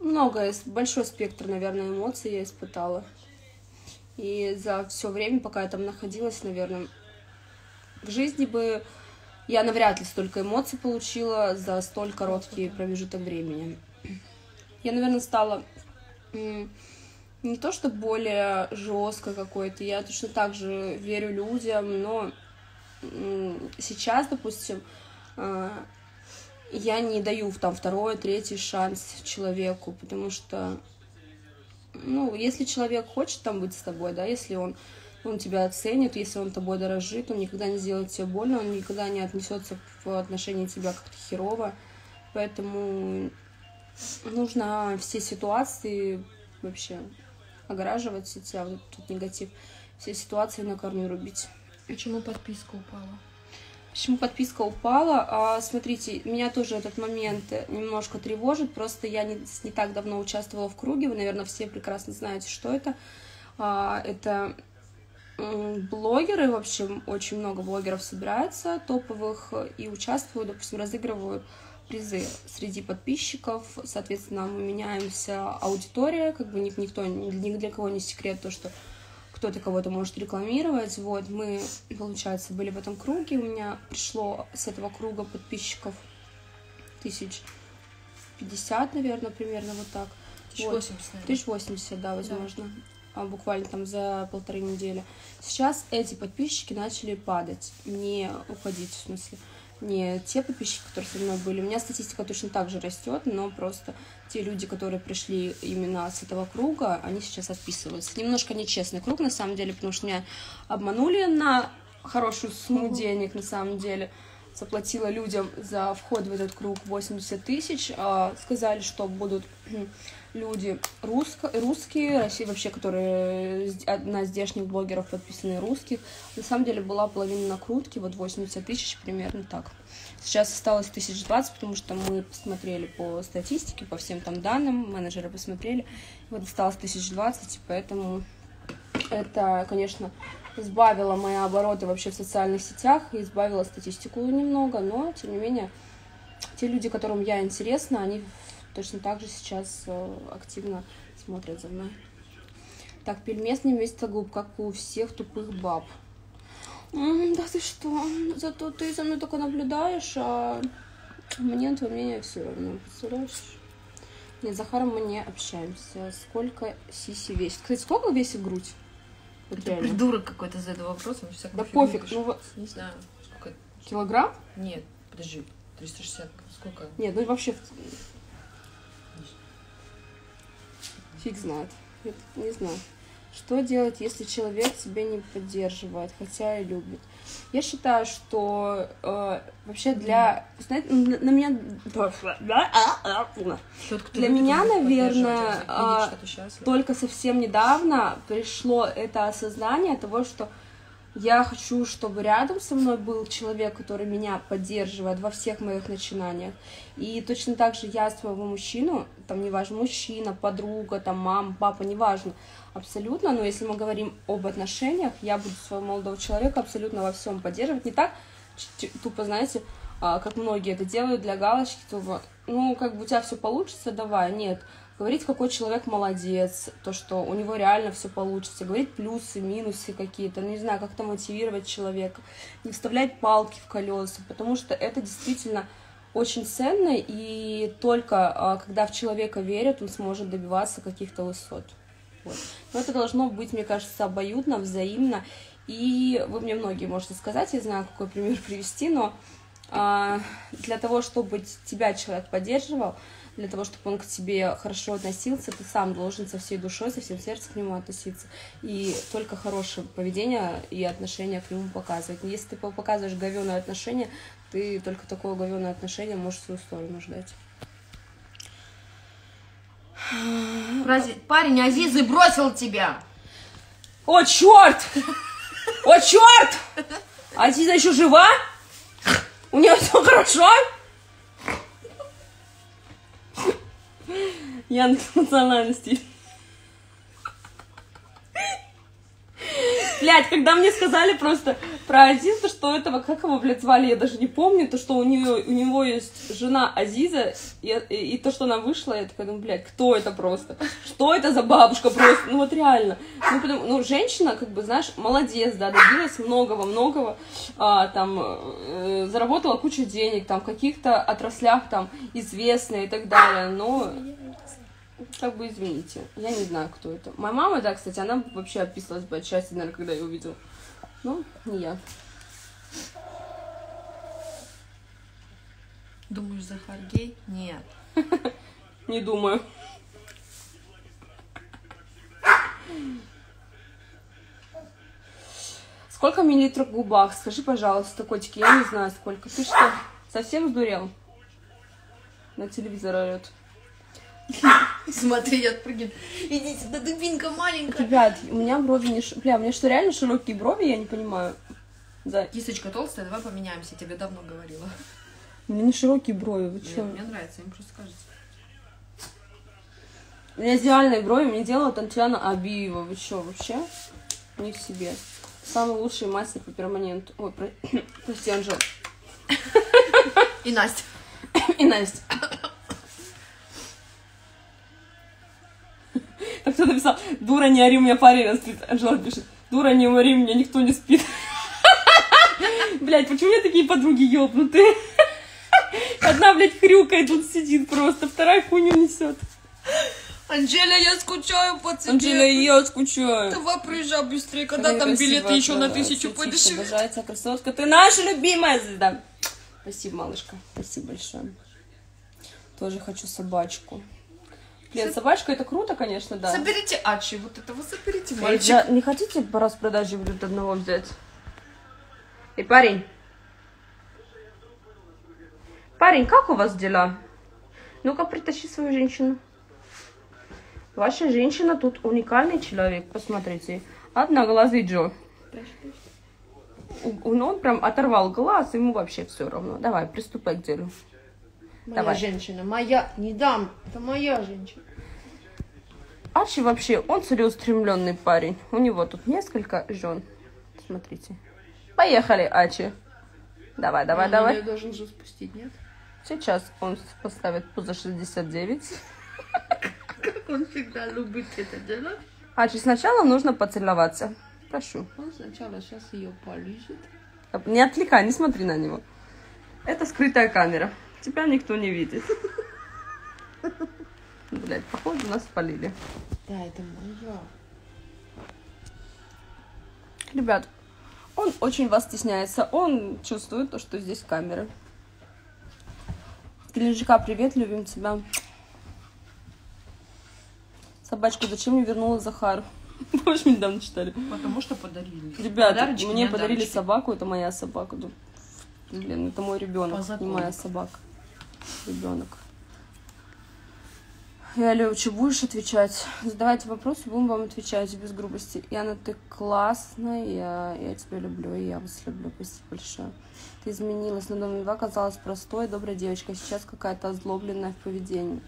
Speaker 1: Много, большой спектр, наверное, эмоций я испытала. И за все время, пока я там находилась, наверное, в жизни бы я навряд ли столько эмоций получила за столь короткий промежуток времени. Я, наверное, стала не то что более жесткой какой-то, я точно так же верю людям, но сейчас, допустим, а, я не даю там второй, третий шанс человеку, потому что, ну, если человек хочет там быть с тобой, да, если он он тебя оценит, если он тобой дорожит, он никогда не сделает тебе больно, он никогда не отнесется в отношении тебя как-то херово. Поэтому нужно все ситуации вообще огораживать себя, вот этот тут негатив, все ситуации на корню рубить.
Speaker 2: Почему подписка упала?
Speaker 1: Почему подписка упала? А, смотрите, меня тоже этот момент немножко тревожит. Просто я не, не так давно участвовала в круге. Вы, наверное, все прекрасно знаете, что это. А, Это блогеры, в общем, очень много блогеров собирается топовых и участвуют, допустим, разыгрывают призы среди подписчиков, соответственно, мы меняемся аудитория, как бы ни- никто, ни для кого не секрет то, что кто-то кого-то может рекламировать, вот, мы, получается, были в этом круге, у меня пришло с этого круга подписчиков тысяч пятьдесят, наверное, примерно вот так. Вот.
Speaker 2: 1080, наверное.
Speaker 1: Тысяч восемьдесят, да, возможно. А, буквально там за полторы недели. Сейчас эти подписчики начали падать, не уходить, в смысле. Не те подписчики, которые со мной были. У меня статистика точно так же растет, но просто те люди, которые пришли именно с этого круга, они сейчас отписываются. Немножко нечестный круг, на самом деле, потому что меня обманули на хорошую сумму денег, на самом деле. Заплатила людям за вход в этот круг 80 тысяч. а, Сказали, что будут люди русско- русские, России вообще, которые с- а, на здешних блогеров подписаны русских. На самом деле была половина накрутки, вот 80 тысяч примерно так. Сейчас осталось тысяч двадцать, потому что мы посмотрели по статистике, по всем там данным, менеджеры посмотрели. Вот осталось тысяч двадцать, и поэтому это, конечно, сбавило мои обороты вообще в социальных сетях и избавило статистику немного, но, тем не менее, те люди, которым я интересна, они точно так же сейчас э, активно смотрят за мной. Так, пельмес не вместо губ, как у всех тупых баб. Да ты что? Зато ты за мной только наблюдаешь, а мне твое мнение все равно. Представляешь? Нет, с Захаром мы не общаемся. Сколько сиси весит? Кстати, сколько весит грудь? Вот реально.
Speaker 2: придурок какой-то задает вопрос, он всякую
Speaker 1: Да пофиг, ну вот
Speaker 2: Не знаю, сколько...
Speaker 1: килограмм?
Speaker 2: Нет, подожди, 360, сколько?
Speaker 1: Нет, ну вообще фиг знает. Я не знаю. Что делать, если человек тебя не поддерживает, хотя и любит? Я считаю, что э, вообще для... Знаете, на, на меня...
Speaker 2: Тот, кто
Speaker 1: Для меня, наверное,
Speaker 2: видеть,
Speaker 1: а, только совсем недавно пришло это осознание того, что я хочу, чтобы рядом со мной был человек, который меня поддерживает во всех моих начинаниях. И точно так же я своего мужчину, там неважно, мужчина, подруга, там мама, папа, неважно, абсолютно, но если мы говорим об отношениях, я буду своего молодого человека абсолютно во всем поддерживать. Не так, тупо, знаете, а, как многие это делают для галочки, тупо, ну, как бы у тебя все получится, давай, нет. Говорить, какой человек молодец, то, что у него реально все получится, говорить плюсы, минусы какие-то, ну, не знаю, как-то мотивировать человека, не вставлять палки в колеса, потому что это действительно очень ценно, и только а, когда в человека верят, он сможет добиваться каких-то высот. Вот. Но это должно быть, мне кажется, обоюдно, взаимно. И вы мне многие можете сказать, я знаю, какой пример привести, но а, для того, чтобы тебя человек поддерживал, для того, чтобы он к тебе хорошо относился, ты сам должен со всей душой, со всем сердцем к нему относиться. И только хорошее поведение и отношение к нему показывать. Если ты показываешь говёное отношение, ты только такое говёное отношение можешь в свою сторону ждать.
Speaker 3: Прази- Парень Азизы бросил тебя.
Speaker 1: О, черт! О, черт! Азиза еще жива? У нее все хорошо? Я национальности. Блять, когда мне сказали просто про Азиза, что этого, как его, блядь, звали, я даже не помню, то, что у, нее, у него есть жена Азиза, и, и, и то, что она вышла, я такая думаю, блядь, кто это просто? Что это за бабушка просто? Ну вот реально. Ну, потому, ну женщина, как бы, знаешь, молодец, да, добилась многого-многого, а, там, э, заработала кучу денег, там, в каких-то отраслях, там, известная и так далее, но как бы извините, я не знаю, кто это. Моя мама, да, кстати, она вообще описалась бы от счастья, наверное, когда я увидела. Ну, не я.
Speaker 2: Думаешь, Захар гей? Нет.
Speaker 1: Не думаю. Сколько миллилитров в губах? Скажи, пожалуйста, котики, я не знаю сколько. Ты что, совсем сдурел? На телевизор орет.
Speaker 3: Смотри, отпрыгнет. Иди сюда, дубинка маленькая.
Speaker 1: Ребят, у меня брови не... ш- Бля, у меня что, реально широкие брови? Я не понимаю. Да,
Speaker 2: Кисточка толстая, давай поменяемся, я тебе давно говорила.
Speaker 1: у меня не широкие брови, вы чё?
Speaker 2: мне нравится, им просто кажется.
Speaker 1: У меня идеальные брови мне делала Татьяна Абиева. Вы что, вообще? Не в себе. Самый лучший мастер по перманенту. Ой, про... прости, Анжел.
Speaker 3: И Настя.
Speaker 1: И Настя. Дура, не ори, у меня парень спит. Анжела пишет, дура, не ори, у меня никто не спит. Блять, почему у меня такие подруги ёбнутые? Одна, блядь, хрюкает, тут сидит просто, вторая хуйню несет.
Speaker 3: Анжеля, я скучаю по тебе.
Speaker 1: Анжела, я скучаю.
Speaker 3: Давай приезжай быстрее, когда
Speaker 1: Какая
Speaker 3: там билеты еще на тысячу подешевле.
Speaker 1: Обожаю тебя, красотка. Ты наша любимая звезда. Спасибо, малышка. Спасибо большое. Тоже хочу собачку. Блин, собачка это круто, конечно, да.
Speaker 3: Соберите Ачи, вот этого соберите, мальчик.
Speaker 1: да, не хотите по распродаже блюд одного взять? Эй, парень. Парень, как у вас дела? Ну-ка, притащи свою женщину. Ваша женщина тут уникальный человек, посмотрите. Одноглазый Джо. Ну, Он прям оторвал глаз, ему вообще все равно. Давай, приступай к делу.
Speaker 3: Моя
Speaker 1: Давай.
Speaker 3: женщина, моя, не дам, это моя женщина.
Speaker 1: Арчи вообще, он целеустремленный парень. У него тут несколько жен. Смотрите. Поехали, Ачи. Давай, давай,
Speaker 3: Он
Speaker 1: давай.
Speaker 3: меня должен же спустить, нет?
Speaker 1: Сейчас он поставит поза 69.
Speaker 3: Как он всегда любит это делать.
Speaker 1: Ачи, сначала нужно поцеловаться. Прошу.
Speaker 3: Он сначала сейчас ее полижет.
Speaker 1: Не отвлекай, не смотри на него. Это скрытая камера. Тебя никто не видит. Блять, походу нас спалили.
Speaker 3: Да, это моя.
Speaker 1: Ребят, он очень вас стесняется. Он чувствует то, что здесь камеры. Геленджика, привет, любим тебя. Собачку зачем не вернула Захар? Помнишь, мы недавно читали?
Speaker 2: Потому что подарили.
Speaker 1: Ребята,
Speaker 3: Подарочки,
Speaker 1: мне
Speaker 3: не
Speaker 1: подарили
Speaker 3: подарочки.
Speaker 1: собаку, это моя собака. Блин, это мой ребенок, не моя собака. Ребенок. Я Левчу, будешь отвечать? Задавайте вопросы, будем вам отвечать без грубости. Яна, ты классная, я, тебя люблю, и я вас люблю. Спасибо большое. Ты изменилась, на Доме 2 казалась простой, доброй девочкой, а сейчас какая-то озлобленная в поведении.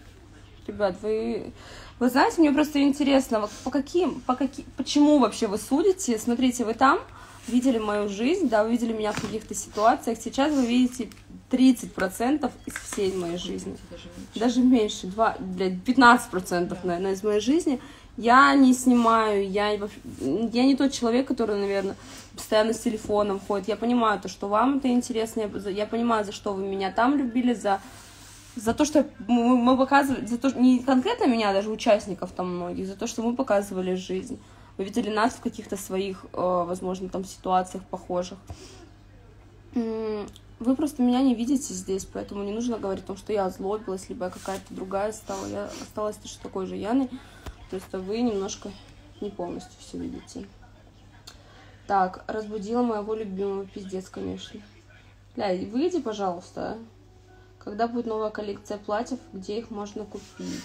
Speaker 1: Ребят, вы, вы знаете, мне просто интересно, по каким, по каким, почему вообще вы судите? Смотрите, вы там видели мою жизнь, да, вы видели меня в каких-то ситуациях, сейчас вы видите 30% из всей моей жизни
Speaker 2: Даже меньше.
Speaker 1: даже меньше, 2, блядь, 15 процентов, наверное, из моей жизни. Я не снимаю, я, я не тот человек, который, наверное, постоянно с телефоном ходит. Я понимаю то, что вам это интересно, я, я понимаю, за что вы меня там любили, за, за то, что мы, мы показывали, за то, не конкретно меня, даже участников там многих, за то, что мы показывали жизнь. Вы видели нас в каких-то своих, э, возможно, там ситуациях похожих. Вы просто меня не видите здесь, поэтому не нужно говорить о том, что я озлобилась, либо я какая-то другая стала. Я осталась точно такой же Яной, просто вы немножко не полностью все видите. Так, разбудила моего любимого, пиздец, конечно. Бля, выйди, пожалуйста. а. Когда будет новая коллекция платьев, где их можно купить?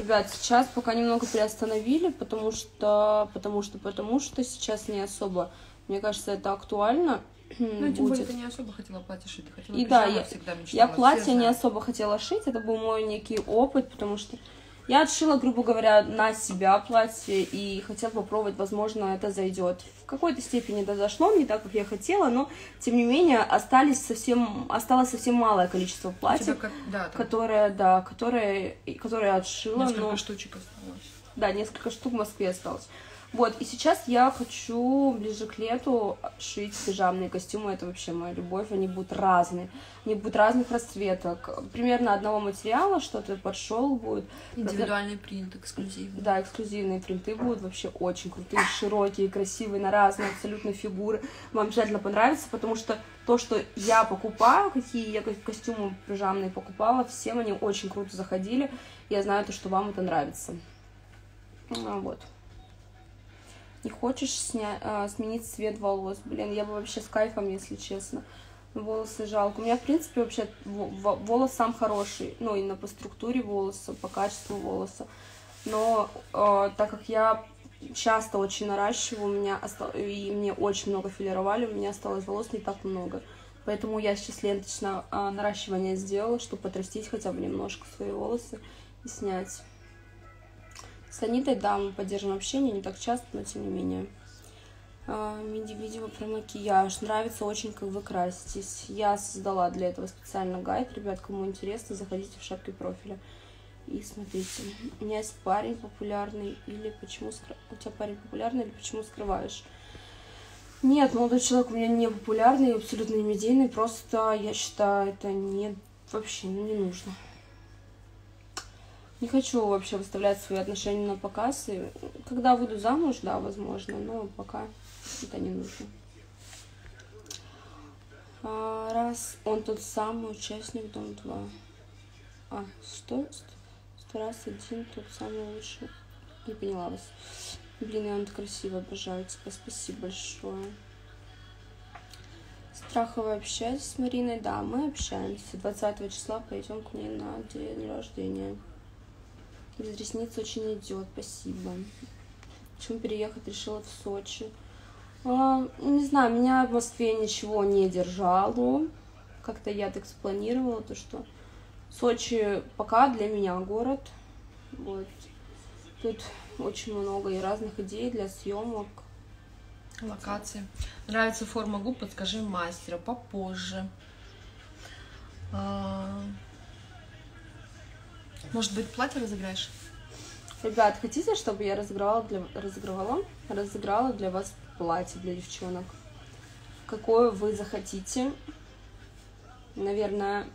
Speaker 1: Ребят, сейчас пока немного приостановили, потому что, потому что, потому что сейчас не особо, мне кажется, это актуально
Speaker 2: Ну, тем более,
Speaker 1: будет.
Speaker 2: ты не особо хотела платье шить, ты хотела
Speaker 1: И да, я-
Speaker 2: всегда мечтала.
Speaker 1: Я
Speaker 2: все
Speaker 1: платье не
Speaker 2: знают.
Speaker 1: особо хотела шить, это был мой некий опыт, потому что я отшила, грубо говоря, на себя платье и хотела попробовать, возможно, это зайдет. Какой-то степени это зашло, не так, как я хотела, но, тем не менее, остались совсем, осталось совсем малое количество платьев,
Speaker 2: как- да, там
Speaker 1: которое, да, которое, которое я отшила,
Speaker 2: несколько
Speaker 1: но...
Speaker 2: штучек осталось.
Speaker 1: Да, несколько штук в Москве осталось. Вот, и сейчас я хочу ближе к лету шить пижамные костюмы. Это вообще моя любовь. Они будут разные. Они будут разных расцветок. Примерно одного материала, что-то под шел будет.
Speaker 2: Индивидуальный принт, эксклюзивный.
Speaker 1: Да, эксклюзивные принты будут вообще очень крутые, широкие, красивые, на разные абсолютно фигуры. Вам обязательно понравится, потому что то, что я покупаю, какие я ко- костюмы пижамные покупала, всем они очень круто заходили. Я знаю то, что вам это нравится. А, Вот. Не хочешь сня... а, сменить цвет волос? Блин, я бы вообще с кайфом, если честно. Волосы жалко. У меня, в принципе, вообще во- во- волос сам хороший. Ну, именно по структуре волоса, по качеству волоса. Но э, так как я часто очень наращиваю, у меня оста- и мне очень много филировали, у меня осталось волос не так много. Поэтому я сейчас ленточное а, наращивание сделала, чтобы отрастить хотя бы немножко свои волосы и снять. С Анитой, да, мы поддерживаем общение, не так часто, но тем не менее. А, Миди-видео про макияж. Нравится очень, как вы краситесь. Я создала для этого специально гайд. Ребят, кому интересно, заходите в шапки профиля. И смотрите, у меня есть парень популярный, или почему скры- у тебя парень популярный, или почему скрываешь? Нет, молодой человек у меня не популярный, абсолютно не медийный, просто я считаю, это не вообще ну, не нужно. Не хочу вообще выставлять свои отношения на показ. И когда выйду замуж, да, возможно, но пока это не нужно. А, раз он тот самый участник Дом 2. А, что? Сто раз один тот самый лучший. Не поняла вас. Блин, я он красиво обожаю тебя. Спасибо большое. Страховая общаетесь с Мариной? Да, мы общаемся. 20 числа пойдем к ней на день рождения. Без ресниц очень идет, спасибо. Почему переехать решила в Сочи? А, не знаю, меня в Москве ничего не держало. Как-то я так спланировала, то что Сочи пока для меня город. Вот. Тут очень много и разных идей для съемок.
Speaker 2: Локации. Нравится форма губ, подскажи мастера попозже. А, Может быть, платье разыграешь?
Speaker 1: Ребят, хотите, чтобы я разыграла для, разыгрывала, разыграла для вас платье для девчонок? Какое вы захотите? Наверное,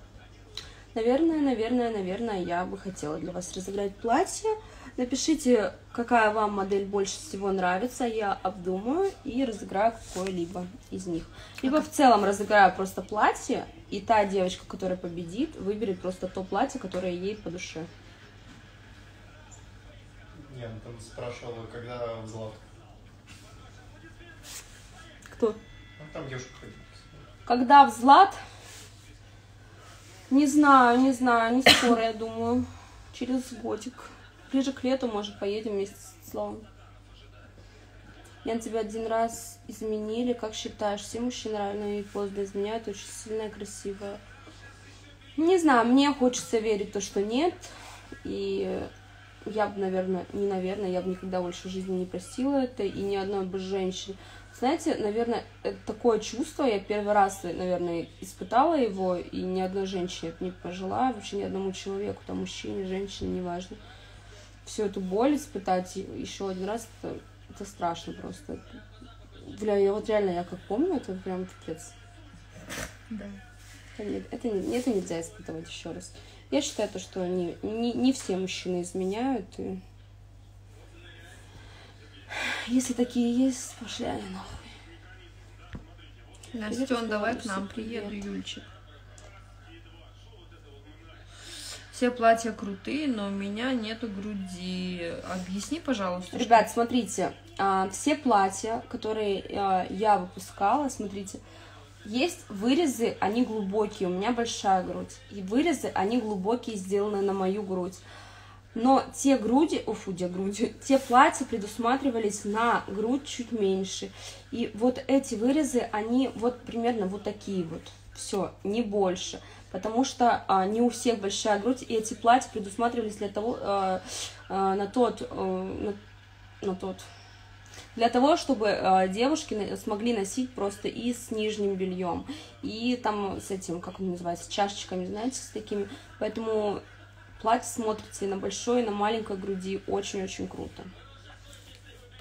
Speaker 1: наверное, наверное, наверное, я бы хотела для вас разыграть платье. Напишите, какая вам модель больше всего нравится, я обдумаю и разыграю какое-либо из них. Либо в целом разыграю просто платье, и та девочка, которая победит, выберет просто то платье, которое ей по душе.
Speaker 4: Я ну, там спрашивала, когда в Злат.
Speaker 1: Кто?
Speaker 4: Ну, там девушка ходит.
Speaker 1: Когда взлад? Не знаю, не знаю, не скоро, я думаю. Через годик. Ближе к лету, может, поедем вместе с Славом. Я на тебя один раз изменили. Как считаешь, все мужчины равны и поздно изменяют? Очень сильная, красивая. Не знаю, мне хочется верить то, что нет. И я бы, наверное, не наверное, я бы никогда больше в жизни не простила это. И ни одной бы женщины. Знаете, наверное, это такое чувство, я первый раз, наверное, испытала его, и ни одной женщине это не пожелаю, вообще ни одному человеку, там, мужчине, женщине, неважно. Всю эту боль испытать еще один раз, это, это страшно просто. Бля, я вот реально, я как помню, это прям пипец.
Speaker 2: Да.
Speaker 1: Это, не- это, это нельзя испытывать еще раз. Я считаю, то, что не, не, не все мужчины изменяют. И... Если такие есть, пошли они нахуй.
Speaker 2: Настен, давай к нам. Приеду, Юльчик. Все платья крутые, но у меня нету груди. Объясни, пожалуйста.
Speaker 1: Ребят, смотрите, а, все платья, которые а, я выпускала, смотрите, есть вырезы, они глубокие, у меня большая грудь, и вырезы, они глубокие, сделаны на мою грудь. Но те груди, уфу, где груди, те платья предусматривались на грудь чуть меньше. И вот эти вырезы, они вот примерно вот такие вот. Все, не больше. Потому что а, не у всех большая грудь, и эти платья предусматривались для того, а, а, на тот, э, на, на тот, для того, чтобы э, девушки смогли носить просто и с нижним бельем, и там с этим, как он называется, чашечками, знаете, с такими. Поэтому платье смотрится и на большой, и на маленькой груди очень-очень круто.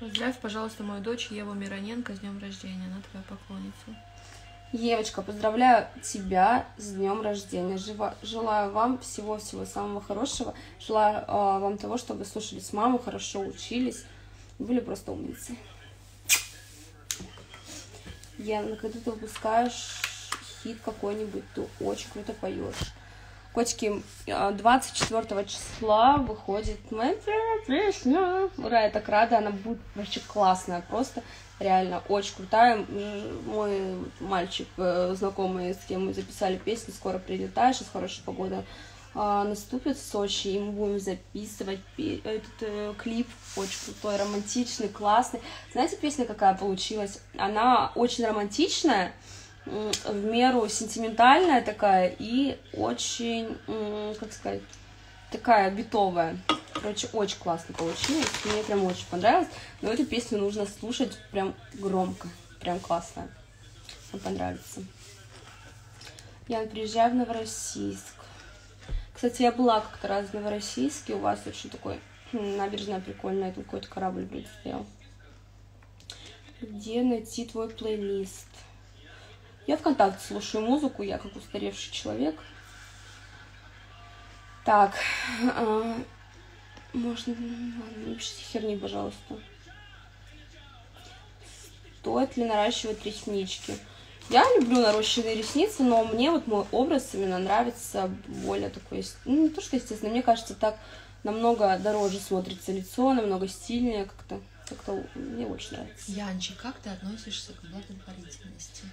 Speaker 2: Поздравь, пожалуйста, мою дочь Еву Мироненко с днем рождения. Она твоя поклонница.
Speaker 1: Евочка, поздравляю тебя с днем рождения. Жива- Желаю вам всего-всего самого хорошего. Желаю э, вам того, чтобы слушались маму, хорошо учились, были просто умницей. Яна, когда ты выпускаешь хит какой-нибудь, ты очень круто поешь. Котики, э, 24 числа выходит моя песня. Ура, я так рада, она будет вообще классная, просто реально очень крутая. Мой мальчик, э, знакомый, с кем мы записали песню, скоро прилетает, сейчас хорошая погода а, наступит в Сочи, и мы будем записывать этот э, клип очень крутой, романтичный, классный. Знаете, песня какая получилась? Она очень романтичная, в меру сентиментальная такая и очень, как сказать, такая битовая. Короче, очень классно получилось. Мне прям очень понравилось. Но эту песню нужно слушать прям громко. Прям классно. Вам понравится. Я приезжаю в Новороссийск. Кстати, я была как-то раз в Новороссийске. У вас очень такой хм, набережная прикольная. Тут какой-то корабль вроде стоял. Где найти твой плейлист? Я ВКонтакте слушаю музыку, я как устаревший человек. Так, а, можно... Ладно, не пишите херни, пожалуйста. Стоит ли наращивать реснички? Я люблю нарощенные ресницы, но мне вот мой образ именно нравится более такой... Ну, не то, что естественно, мне кажется, так намного дороже смотрится лицо, намного стильнее как-то. Как-то мне очень нравится.
Speaker 2: Янчик, как ты относишься к благотворительности?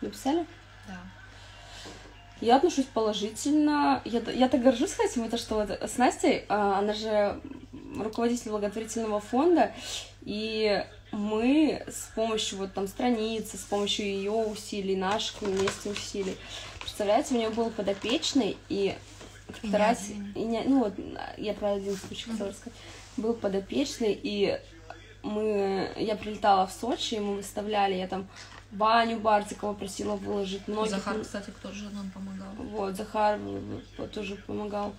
Speaker 1: Написали?
Speaker 2: Да.
Speaker 1: Я отношусь положительно. Я, я так горжусь, кстати, вот то, что вот с Настей, а, она же руководитель благотворительного фонда, и мы с помощью вот там страницы, с помощью ее усилий, наших вместе усилий, представляете, у нее был подопечный, и как-то раз, и не- ну вот, я про один случай хотела рассказать, был подопечный, и мы, я прилетала в Сочи, и мы выставляли, я там Ваню Бартикова просила выложить, многих...
Speaker 2: Захар, кстати, тоже нам помогал.
Speaker 1: Вот, Захар вот, тоже помогал.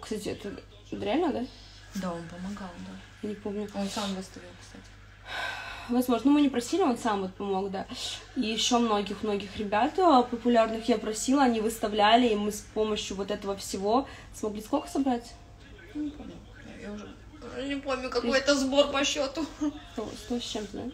Speaker 1: Кстати, это реально, да?
Speaker 2: Да, он помогал, да.
Speaker 1: Я не помню.
Speaker 2: Он сам выставил, кстати.
Speaker 1: Возможно, ну мы не просили, он сам вот помог, да. И еще многих-многих ребят э, популярных я просила, они выставляли, и мы с помощью вот этого всего смогли сколько собрать?
Speaker 2: Не помню. Я уже не помню, какой это сбор по счету.
Speaker 1: Сто, сто с чем-то, да?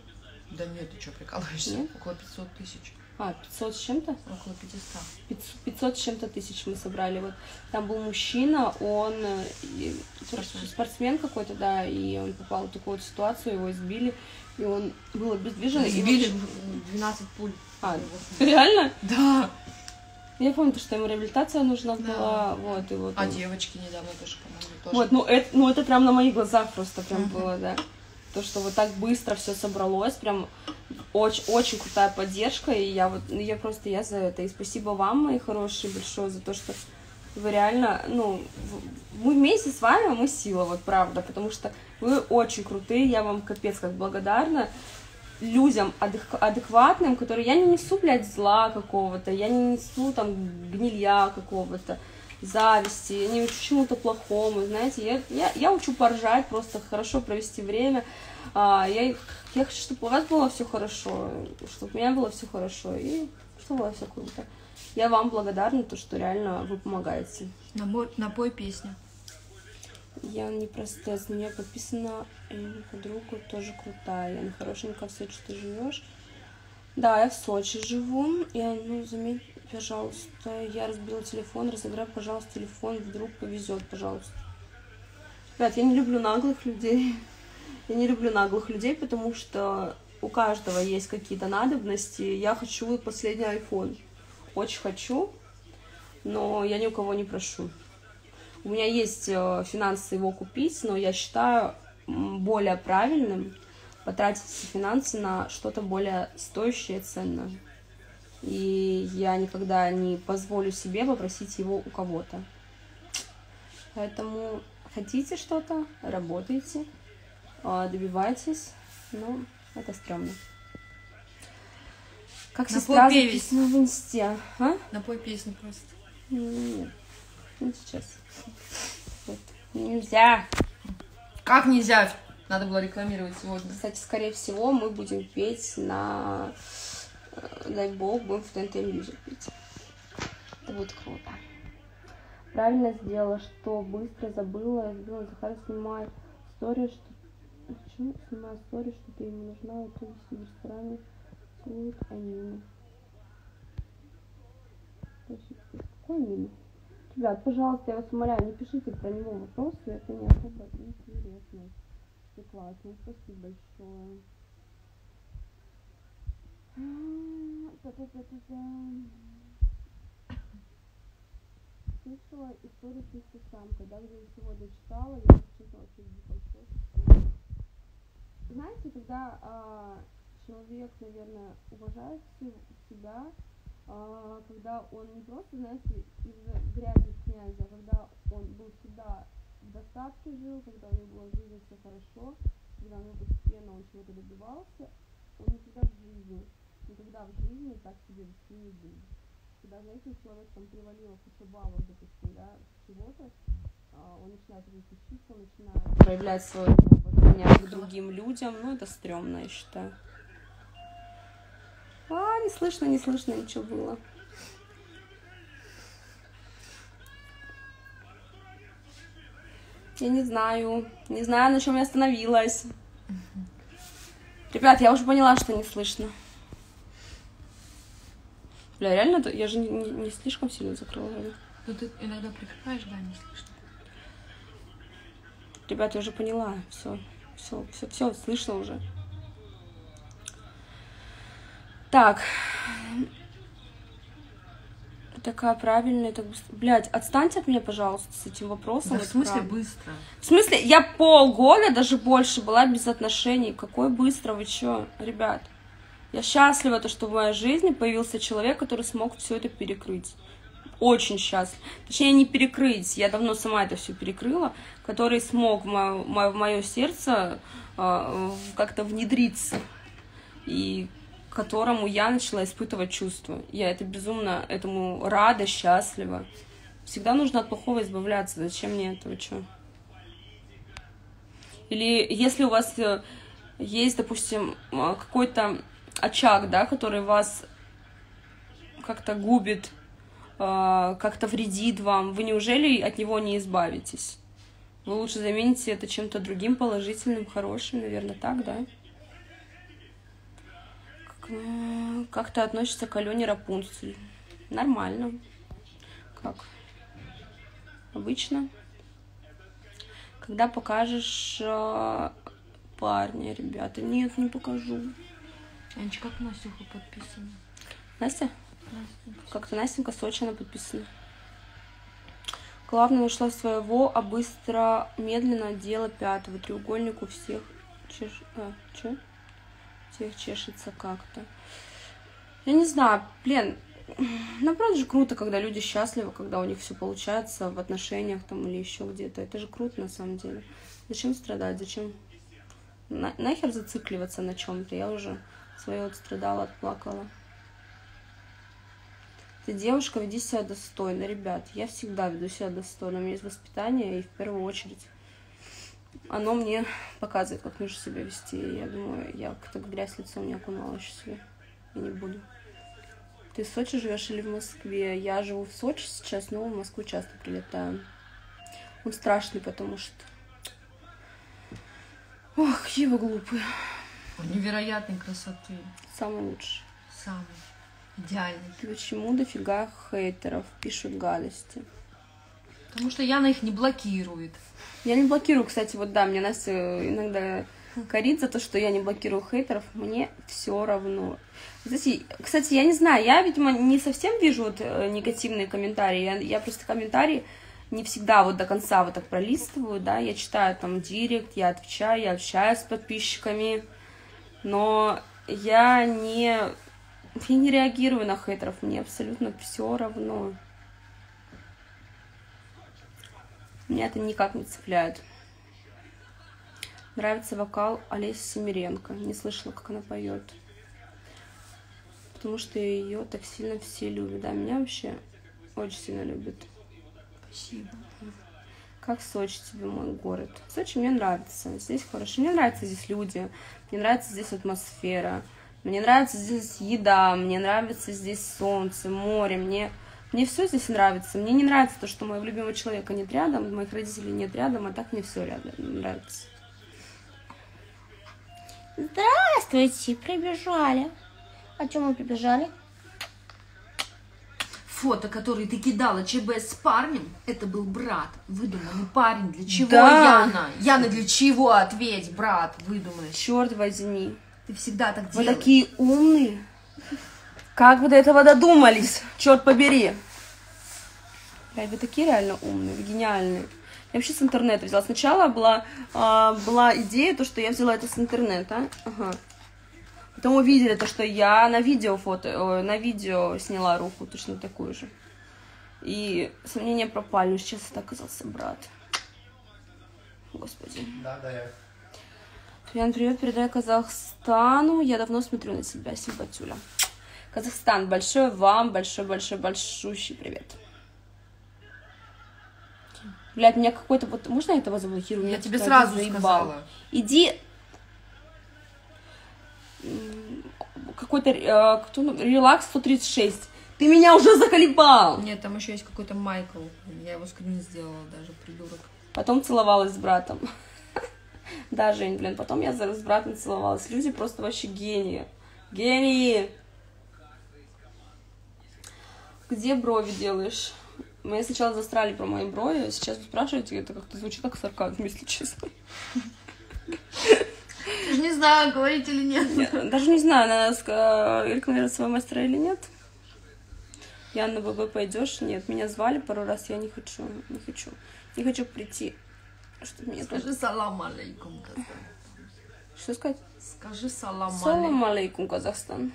Speaker 2: Да нет, ты что, прикалываешься?
Speaker 1: Нет?
Speaker 2: Около 500 тысяч.
Speaker 1: А, 500 с чем-то?
Speaker 2: Около 500.
Speaker 1: 500, 500 с чем-то тысяч мы собрали. Вот там был мужчина, он э, и-
Speaker 2: Спортсмен.
Speaker 1: спортсмен какой-то, да, и он попал в такую вот ситуацию, его избили, и он был обездвижен. и
Speaker 2: Сбили
Speaker 1: вообще-
Speaker 2: 12 пуль.
Speaker 1: А, реально?
Speaker 2: Да.
Speaker 1: Я помню, то, что ему реабилитация нужна
Speaker 2: Да.
Speaker 1: была, вот, и вот.
Speaker 2: А
Speaker 1: он-
Speaker 2: девочки недавно тоже помогли. Тоже.
Speaker 1: Вот, ну это, ну это прям на моих глазах просто прям было, да. То, что вот так быстро все собралось, прям очень, очень крутая поддержка, и я вот, я просто, я за это. И спасибо вам, мои хорошие, большое за то, что вы реально, ну, мы вместе с вами, мы сила, вот правда, потому что вы очень крутые, я вам капец как благодарна людям адек- адекватным, которые я не несу, блядь, зла какого-то, я не несу там гнилья какого-то, зависти, я не учу чему-то плохому, знаете, я, я, я учу поржать, просто хорошо провести время, А, я, я хочу, чтобы у вас было все хорошо, чтобы у меня было все хорошо, и чтобы было все круто. Я вам благодарна, то, что реально вы помогаете.
Speaker 2: Набой, напой песню.
Speaker 1: Я не простец, на нее подписана подруга, тоже крутая. Яна, хорошенько в Сочи ты живешь. Да, я в Сочи живу. Я, ну, заметь, пожалуйста, я разбила телефон, разыграй, пожалуйста, телефон, вдруг повезет, пожалуйста. Ребят, я не люблю наглых людей. Я не люблю наглых людей, потому что у каждого есть какие-то надобности. Я хочу последний iPhone. Очень хочу, но я ни у кого не прошу. У меня есть э, финансы его купить, но я считаю более правильным потратить эти финансы на что-то более стоящее и ценное. И я никогда не позволю себе попросить его у кого-то. Поэтому хотите что-то, работайте, а, добивайтесь, но это стрёмно. Как
Speaker 2: Напой
Speaker 1: сестра записана в инсте. А?
Speaker 2: Напой песню просто.
Speaker 1: Нет, не сейчас. Вот. Нельзя.
Speaker 2: Как нельзя? Надо было рекламировать сегодня.
Speaker 1: Кстати, скорее всего, мы будем петь на... Дай бог, будем в ТНТ Music петь. Это будет круто. Правильно сделала, что быстро забыла. Забыла, Захар снимает историю, что... Почему снимает историю, что ты ему нужна, а сидит в ресторане целует Амину. Какой Амину? Ребят, пожалуйста, я вас умоляю, не пишите про него вопросы, это не особо интересно. Все классно, спасибо большое. Слышала историю с Инстасам, когда где сегодня читала, я вообще диком шоке. Знаете, когда а, человек, наверное, уважает се- себя, а, когда он не просто, знаете, из-за грязи князя, а когда он был всегда в достатке жил, когда у него было в жизни все хорошо, когда у него постепенно он чего-то добивался, он никогда в жизни, никогда в жизни так себя вести не будет. Когда, знаете, у человека там перевалило куча баллов, допустим, да, чего-то, а, он начинает этим кичиться, он начинает проявлять свое уважение к другим людям, ну, это стрёмно, я считаю. А, не слышно, не слышно, ничего было. Я не знаю. Не знаю, на чем я остановилась. Ребят, я уже поняла, что не слышно. Бля, реально, я же не, не- слишком сильно закрыла глаза.
Speaker 2: Ну ты иногда прикрываешь, да, не слышно.
Speaker 1: Ребят, я уже поняла. Все, все, все, все, слышно уже. Так. Такая правильная, так быстро. Блять, отстаньте от меня, пожалуйста, с этим вопросом.
Speaker 2: Да, в
Speaker 1: Вот
Speaker 2: смысле
Speaker 1: правда.
Speaker 2: быстро?
Speaker 1: В смысле, я полгода, даже больше, была без отношений. Какой быстро, вы чё, ребят? Я счастлива, то, что в моей жизни появился человек, который смог все это перекрыть. Очень счастлива. Точнее, не перекрыть, я давно сама это все перекрыла, который смог в мое, сердце э, в- как-то внедриться. И которому я начала испытывать чувства. Я это безумно этому рада, счастлива. Всегда нужно от плохого избавляться. Зачем мне этого, чё? Или если у вас э, есть, допустим, э, какой-то очаг, да, который вас как-то губит, э, как-то вредит вам, вы неужели от него не избавитесь? Вы лучше замените это чем-то другим положительным, хорошим, наверное, так, да? Как, э, ты относишься к Алене Рапунцель? Нормально. Как? Обычно. Когда покажешь э, парня, ребята? Нет, не покажу.
Speaker 2: Анечка, как Настюха подписана?
Speaker 1: Настя?
Speaker 2: Настенька.
Speaker 1: Как-то Настенька Сочи она подписана. Главное нашла своего, а быстро, медленно дело пятого. Треугольник у всех чеш... А, чё? Всех чешется как-то. Я не знаю, блин, наоборот же круто, когда люди счастливы, когда у них все получается в отношениях там или еще где-то. Это же круто на самом деле. Зачем страдать? Зачем на- нахер зацикливаться на чем-то? Я уже свое отстрадала, отплакала. Ты девушка, веди себя достойно, ребят. Я всегда веду себя достойно. У меня есть воспитание, и в первую очередь оно мне показывает, как нужно себя вести. Я думаю, я как-то грязь лицом не окунала еще себе. И не буду. Ты в Сочи живешь или в Москве? Я живу в Сочи сейчас, но в Москву часто прилетаю. Он страшный, потому что... Ох, какие вы глупые.
Speaker 2: Невероятной красоты.
Speaker 1: Самый лучший.
Speaker 2: Самый. Идеальный.
Speaker 1: Почему дофига хейтеров пишут гадости?
Speaker 2: Потому что Яна их не блокирует.
Speaker 1: Я не блокирую, кстати, вот да, мне Настя иногда корит за то, что я не блокирую хейтеров, мне все равно. Знаете, кстати, я не знаю, я, видимо, не совсем вижу вот э, негативные комментарии, я, я просто комментарии не всегда вот до конца вот так пролистываю, да, я читаю там директ, я отвечаю, я общаюсь с подписчиками, но я не, я не реагирую на хейтеров, мне абсолютно все равно. Меня это никак не цепляет. Нравится вокал Олеси Семиренко. Не слышала, как она поет. Потому что ее так сильно все любят. Да, меня вообще очень сильно любят.
Speaker 2: Спасибо.
Speaker 1: Как Сочи тебе мой город? Сочи мне нравится. Здесь хорошо. Мне нравятся здесь люди. Мне нравится здесь атмосфера. Мне нравится здесь еда. Мне нравится здесь солнце, море. Мне, мне все здесь нравится. Мне не нравится то, что моего любимого человека нет рядом, моих родителей нет рядом, а так мне все рядом нравится.
Speaker 5: Здравствуйте, прибежали. А чем мы прибежали?
Speaker 2: Фото, которое ты кидала ЧБ с парнем, это был брат, выдуманный парень. Для чего,
Speaker 1: Да.
Speaker 2: Яна? Яна, для чего? Ответь, брат, выдуманный.
Speaker 1: Черт возьми.
Speaker 2: Ты всегда так
Speaker 1: Вы
Speaker 2: делаешь.
Speaker 1: такие умные. Как вы до этого додумались? Черт побери. Блядь, вы такие реально умные, вы гениальные. Я вообще с интернета взяла. Сначала была, а, была идея, то, что я взяла это с интернета. Ага. Потом увидели то, что я на видео фото, э, на видео сняла руку точно такую же. И сомнения пропали, сейчас это оказался брат. Господи.
Speaker 4: Да, да, я.
Speaker 1: Ян, привет, передай Казахстану. Я давно смотрю на тебя, Симпатюля. Казахстан, большой вам, большой-большой большущий привет. Блядь, меня какой-то вот... Можно я этого заблокирую?
Speaker 2: Я
Speaker 1: Меня
Speaker 2: тебе сразу
Speaker 1: заебал.
Speaker 2: сказала.
Speaker 1: Иди... Какой-то... э, кто... Релакс 136. Ты меня уже заколебал!
Speaker 2: Нет, там еще есть какой-то Майкл. Я его скрин сделала даже, придурок.
Speaker 1: Потом целовалась с братом. Да, Жень, блин, потом я с братом целовалась. Люди просто вообще гении. Гении! Где брови делаешь? Меня сначала застрали про мои брови, сейчас вы спрашиваете, это как-то звучит как сарказм, если честно.
Speaker 3: Даже не знаю, говорить или нет.
Speaker 1: Я даже не знаю, надо ска- рекламировать своего мастера или нет. Я на ББ пойдешь? Нет, меня звали пару раз, я не хочу, не хочу. Не хочу прийти. Что тут-
Speaker 2: Скажи салам алейкум, Казахстан.
Speaker 1: Что сказать?
Speaker 2: Скажи салам алейкум.
Speaker 1: Салам алейкум, Казахстан.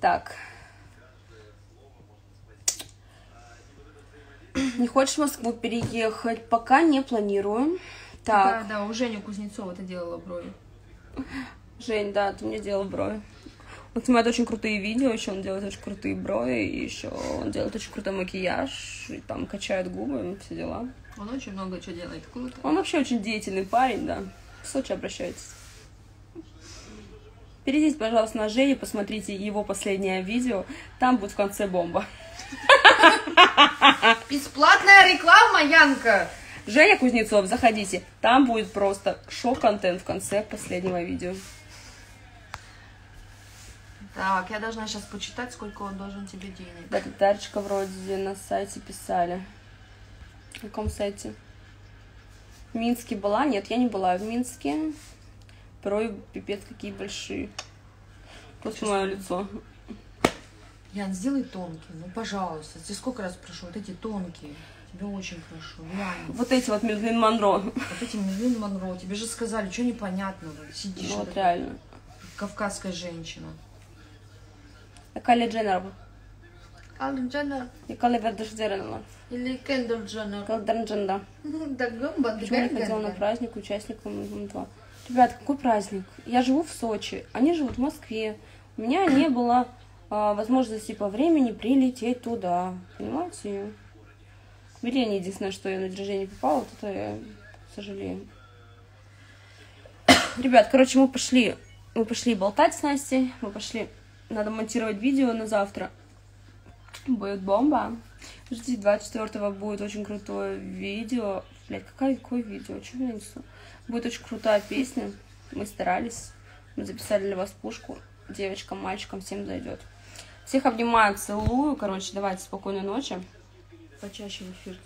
Speaker 1: Так. Не хочешь в Москву переехать? Пока не планирую.
Speaker 2: Да,
Speaker 1: Так,
Speaker 2: да, у Жени Кузнецова ты делала брови.
Speaker 1: Жень, да, ты мне делал брови. Он снимает очень крутые видео, еще он делает очень крутые брови, и еще он делает очень крутой макияж, и там качает губы, все дела.
Speaker 2: Он очень много чего делает. Круто.
Speaker 1: Он вообще очень деятельный парень, да. В Сочи обращайтесь. Перейдите, пожалуйста, на Женю, посмотрите его последнее видео. Там будет в конце бомба.
Speaker 2: Бесплатная реклама, Янка!
Speaker 1: Женя Кузнецов, заходите. Там будет просто шок-контент в конце последнего видео.
Speaker 2: Так, я должна сейчас почитать, сколько он должен тебе денег.
Speaker 1: Да, Дарочка вроде на сайте писали. На каком сайте? В Минске была? Нет, я не была в Минске. Порой пипец какие большие. Просто мое лицо.
Speaker 2: Ян, сделай тонкий, ну пожалуйста. Тебе сколько раз прошу, вот эти тонкие. Тебе очень прошу, глянь.
Speaker 1: Вот эти вот Мерлин Монро.
Speaker 2: Вот эти Мерлин Монро, тебе же сказали, что непонятного. Сидишь, вот
Speaker 1: реально.
Speaker 2: кавказская женщина.
Speaker 1: Я Кали Дженнер.
Speaker 3: Калден Дженнер
Speaker 1: Я Кали Вердеждернер.
Speaker 3: или Кендалл Дженнер.
Speaker 1: Калдерн Дженда.
Speaker 3: Да, гумба,
Speaker 1: Почему не ходила на праздник участником м Ребят, какой праздник? Я живу в Сочи, они живут в Москве. У меня не было а, возможности по времени прилететь туда. Понимаете? Милене единственное, что я на рождения попала, вот это я сожалею. Ребят, короче, мы пошли, мы пошли болтать с Настей, мы пошли, надо монтировать видео на завтра. Будет бомба. Ждите, 24 будет очень крутое видео. Блять, какое, какое видео? Чего я несу? Будет очень крутая песня. Мы старались. Мы записали для вас пушку. Девочкам, мальчикам, всем зайдет. Всех обнимаю, целую. Короче, давайте спокойной ночи.
Speaker 2: Почаще в эфир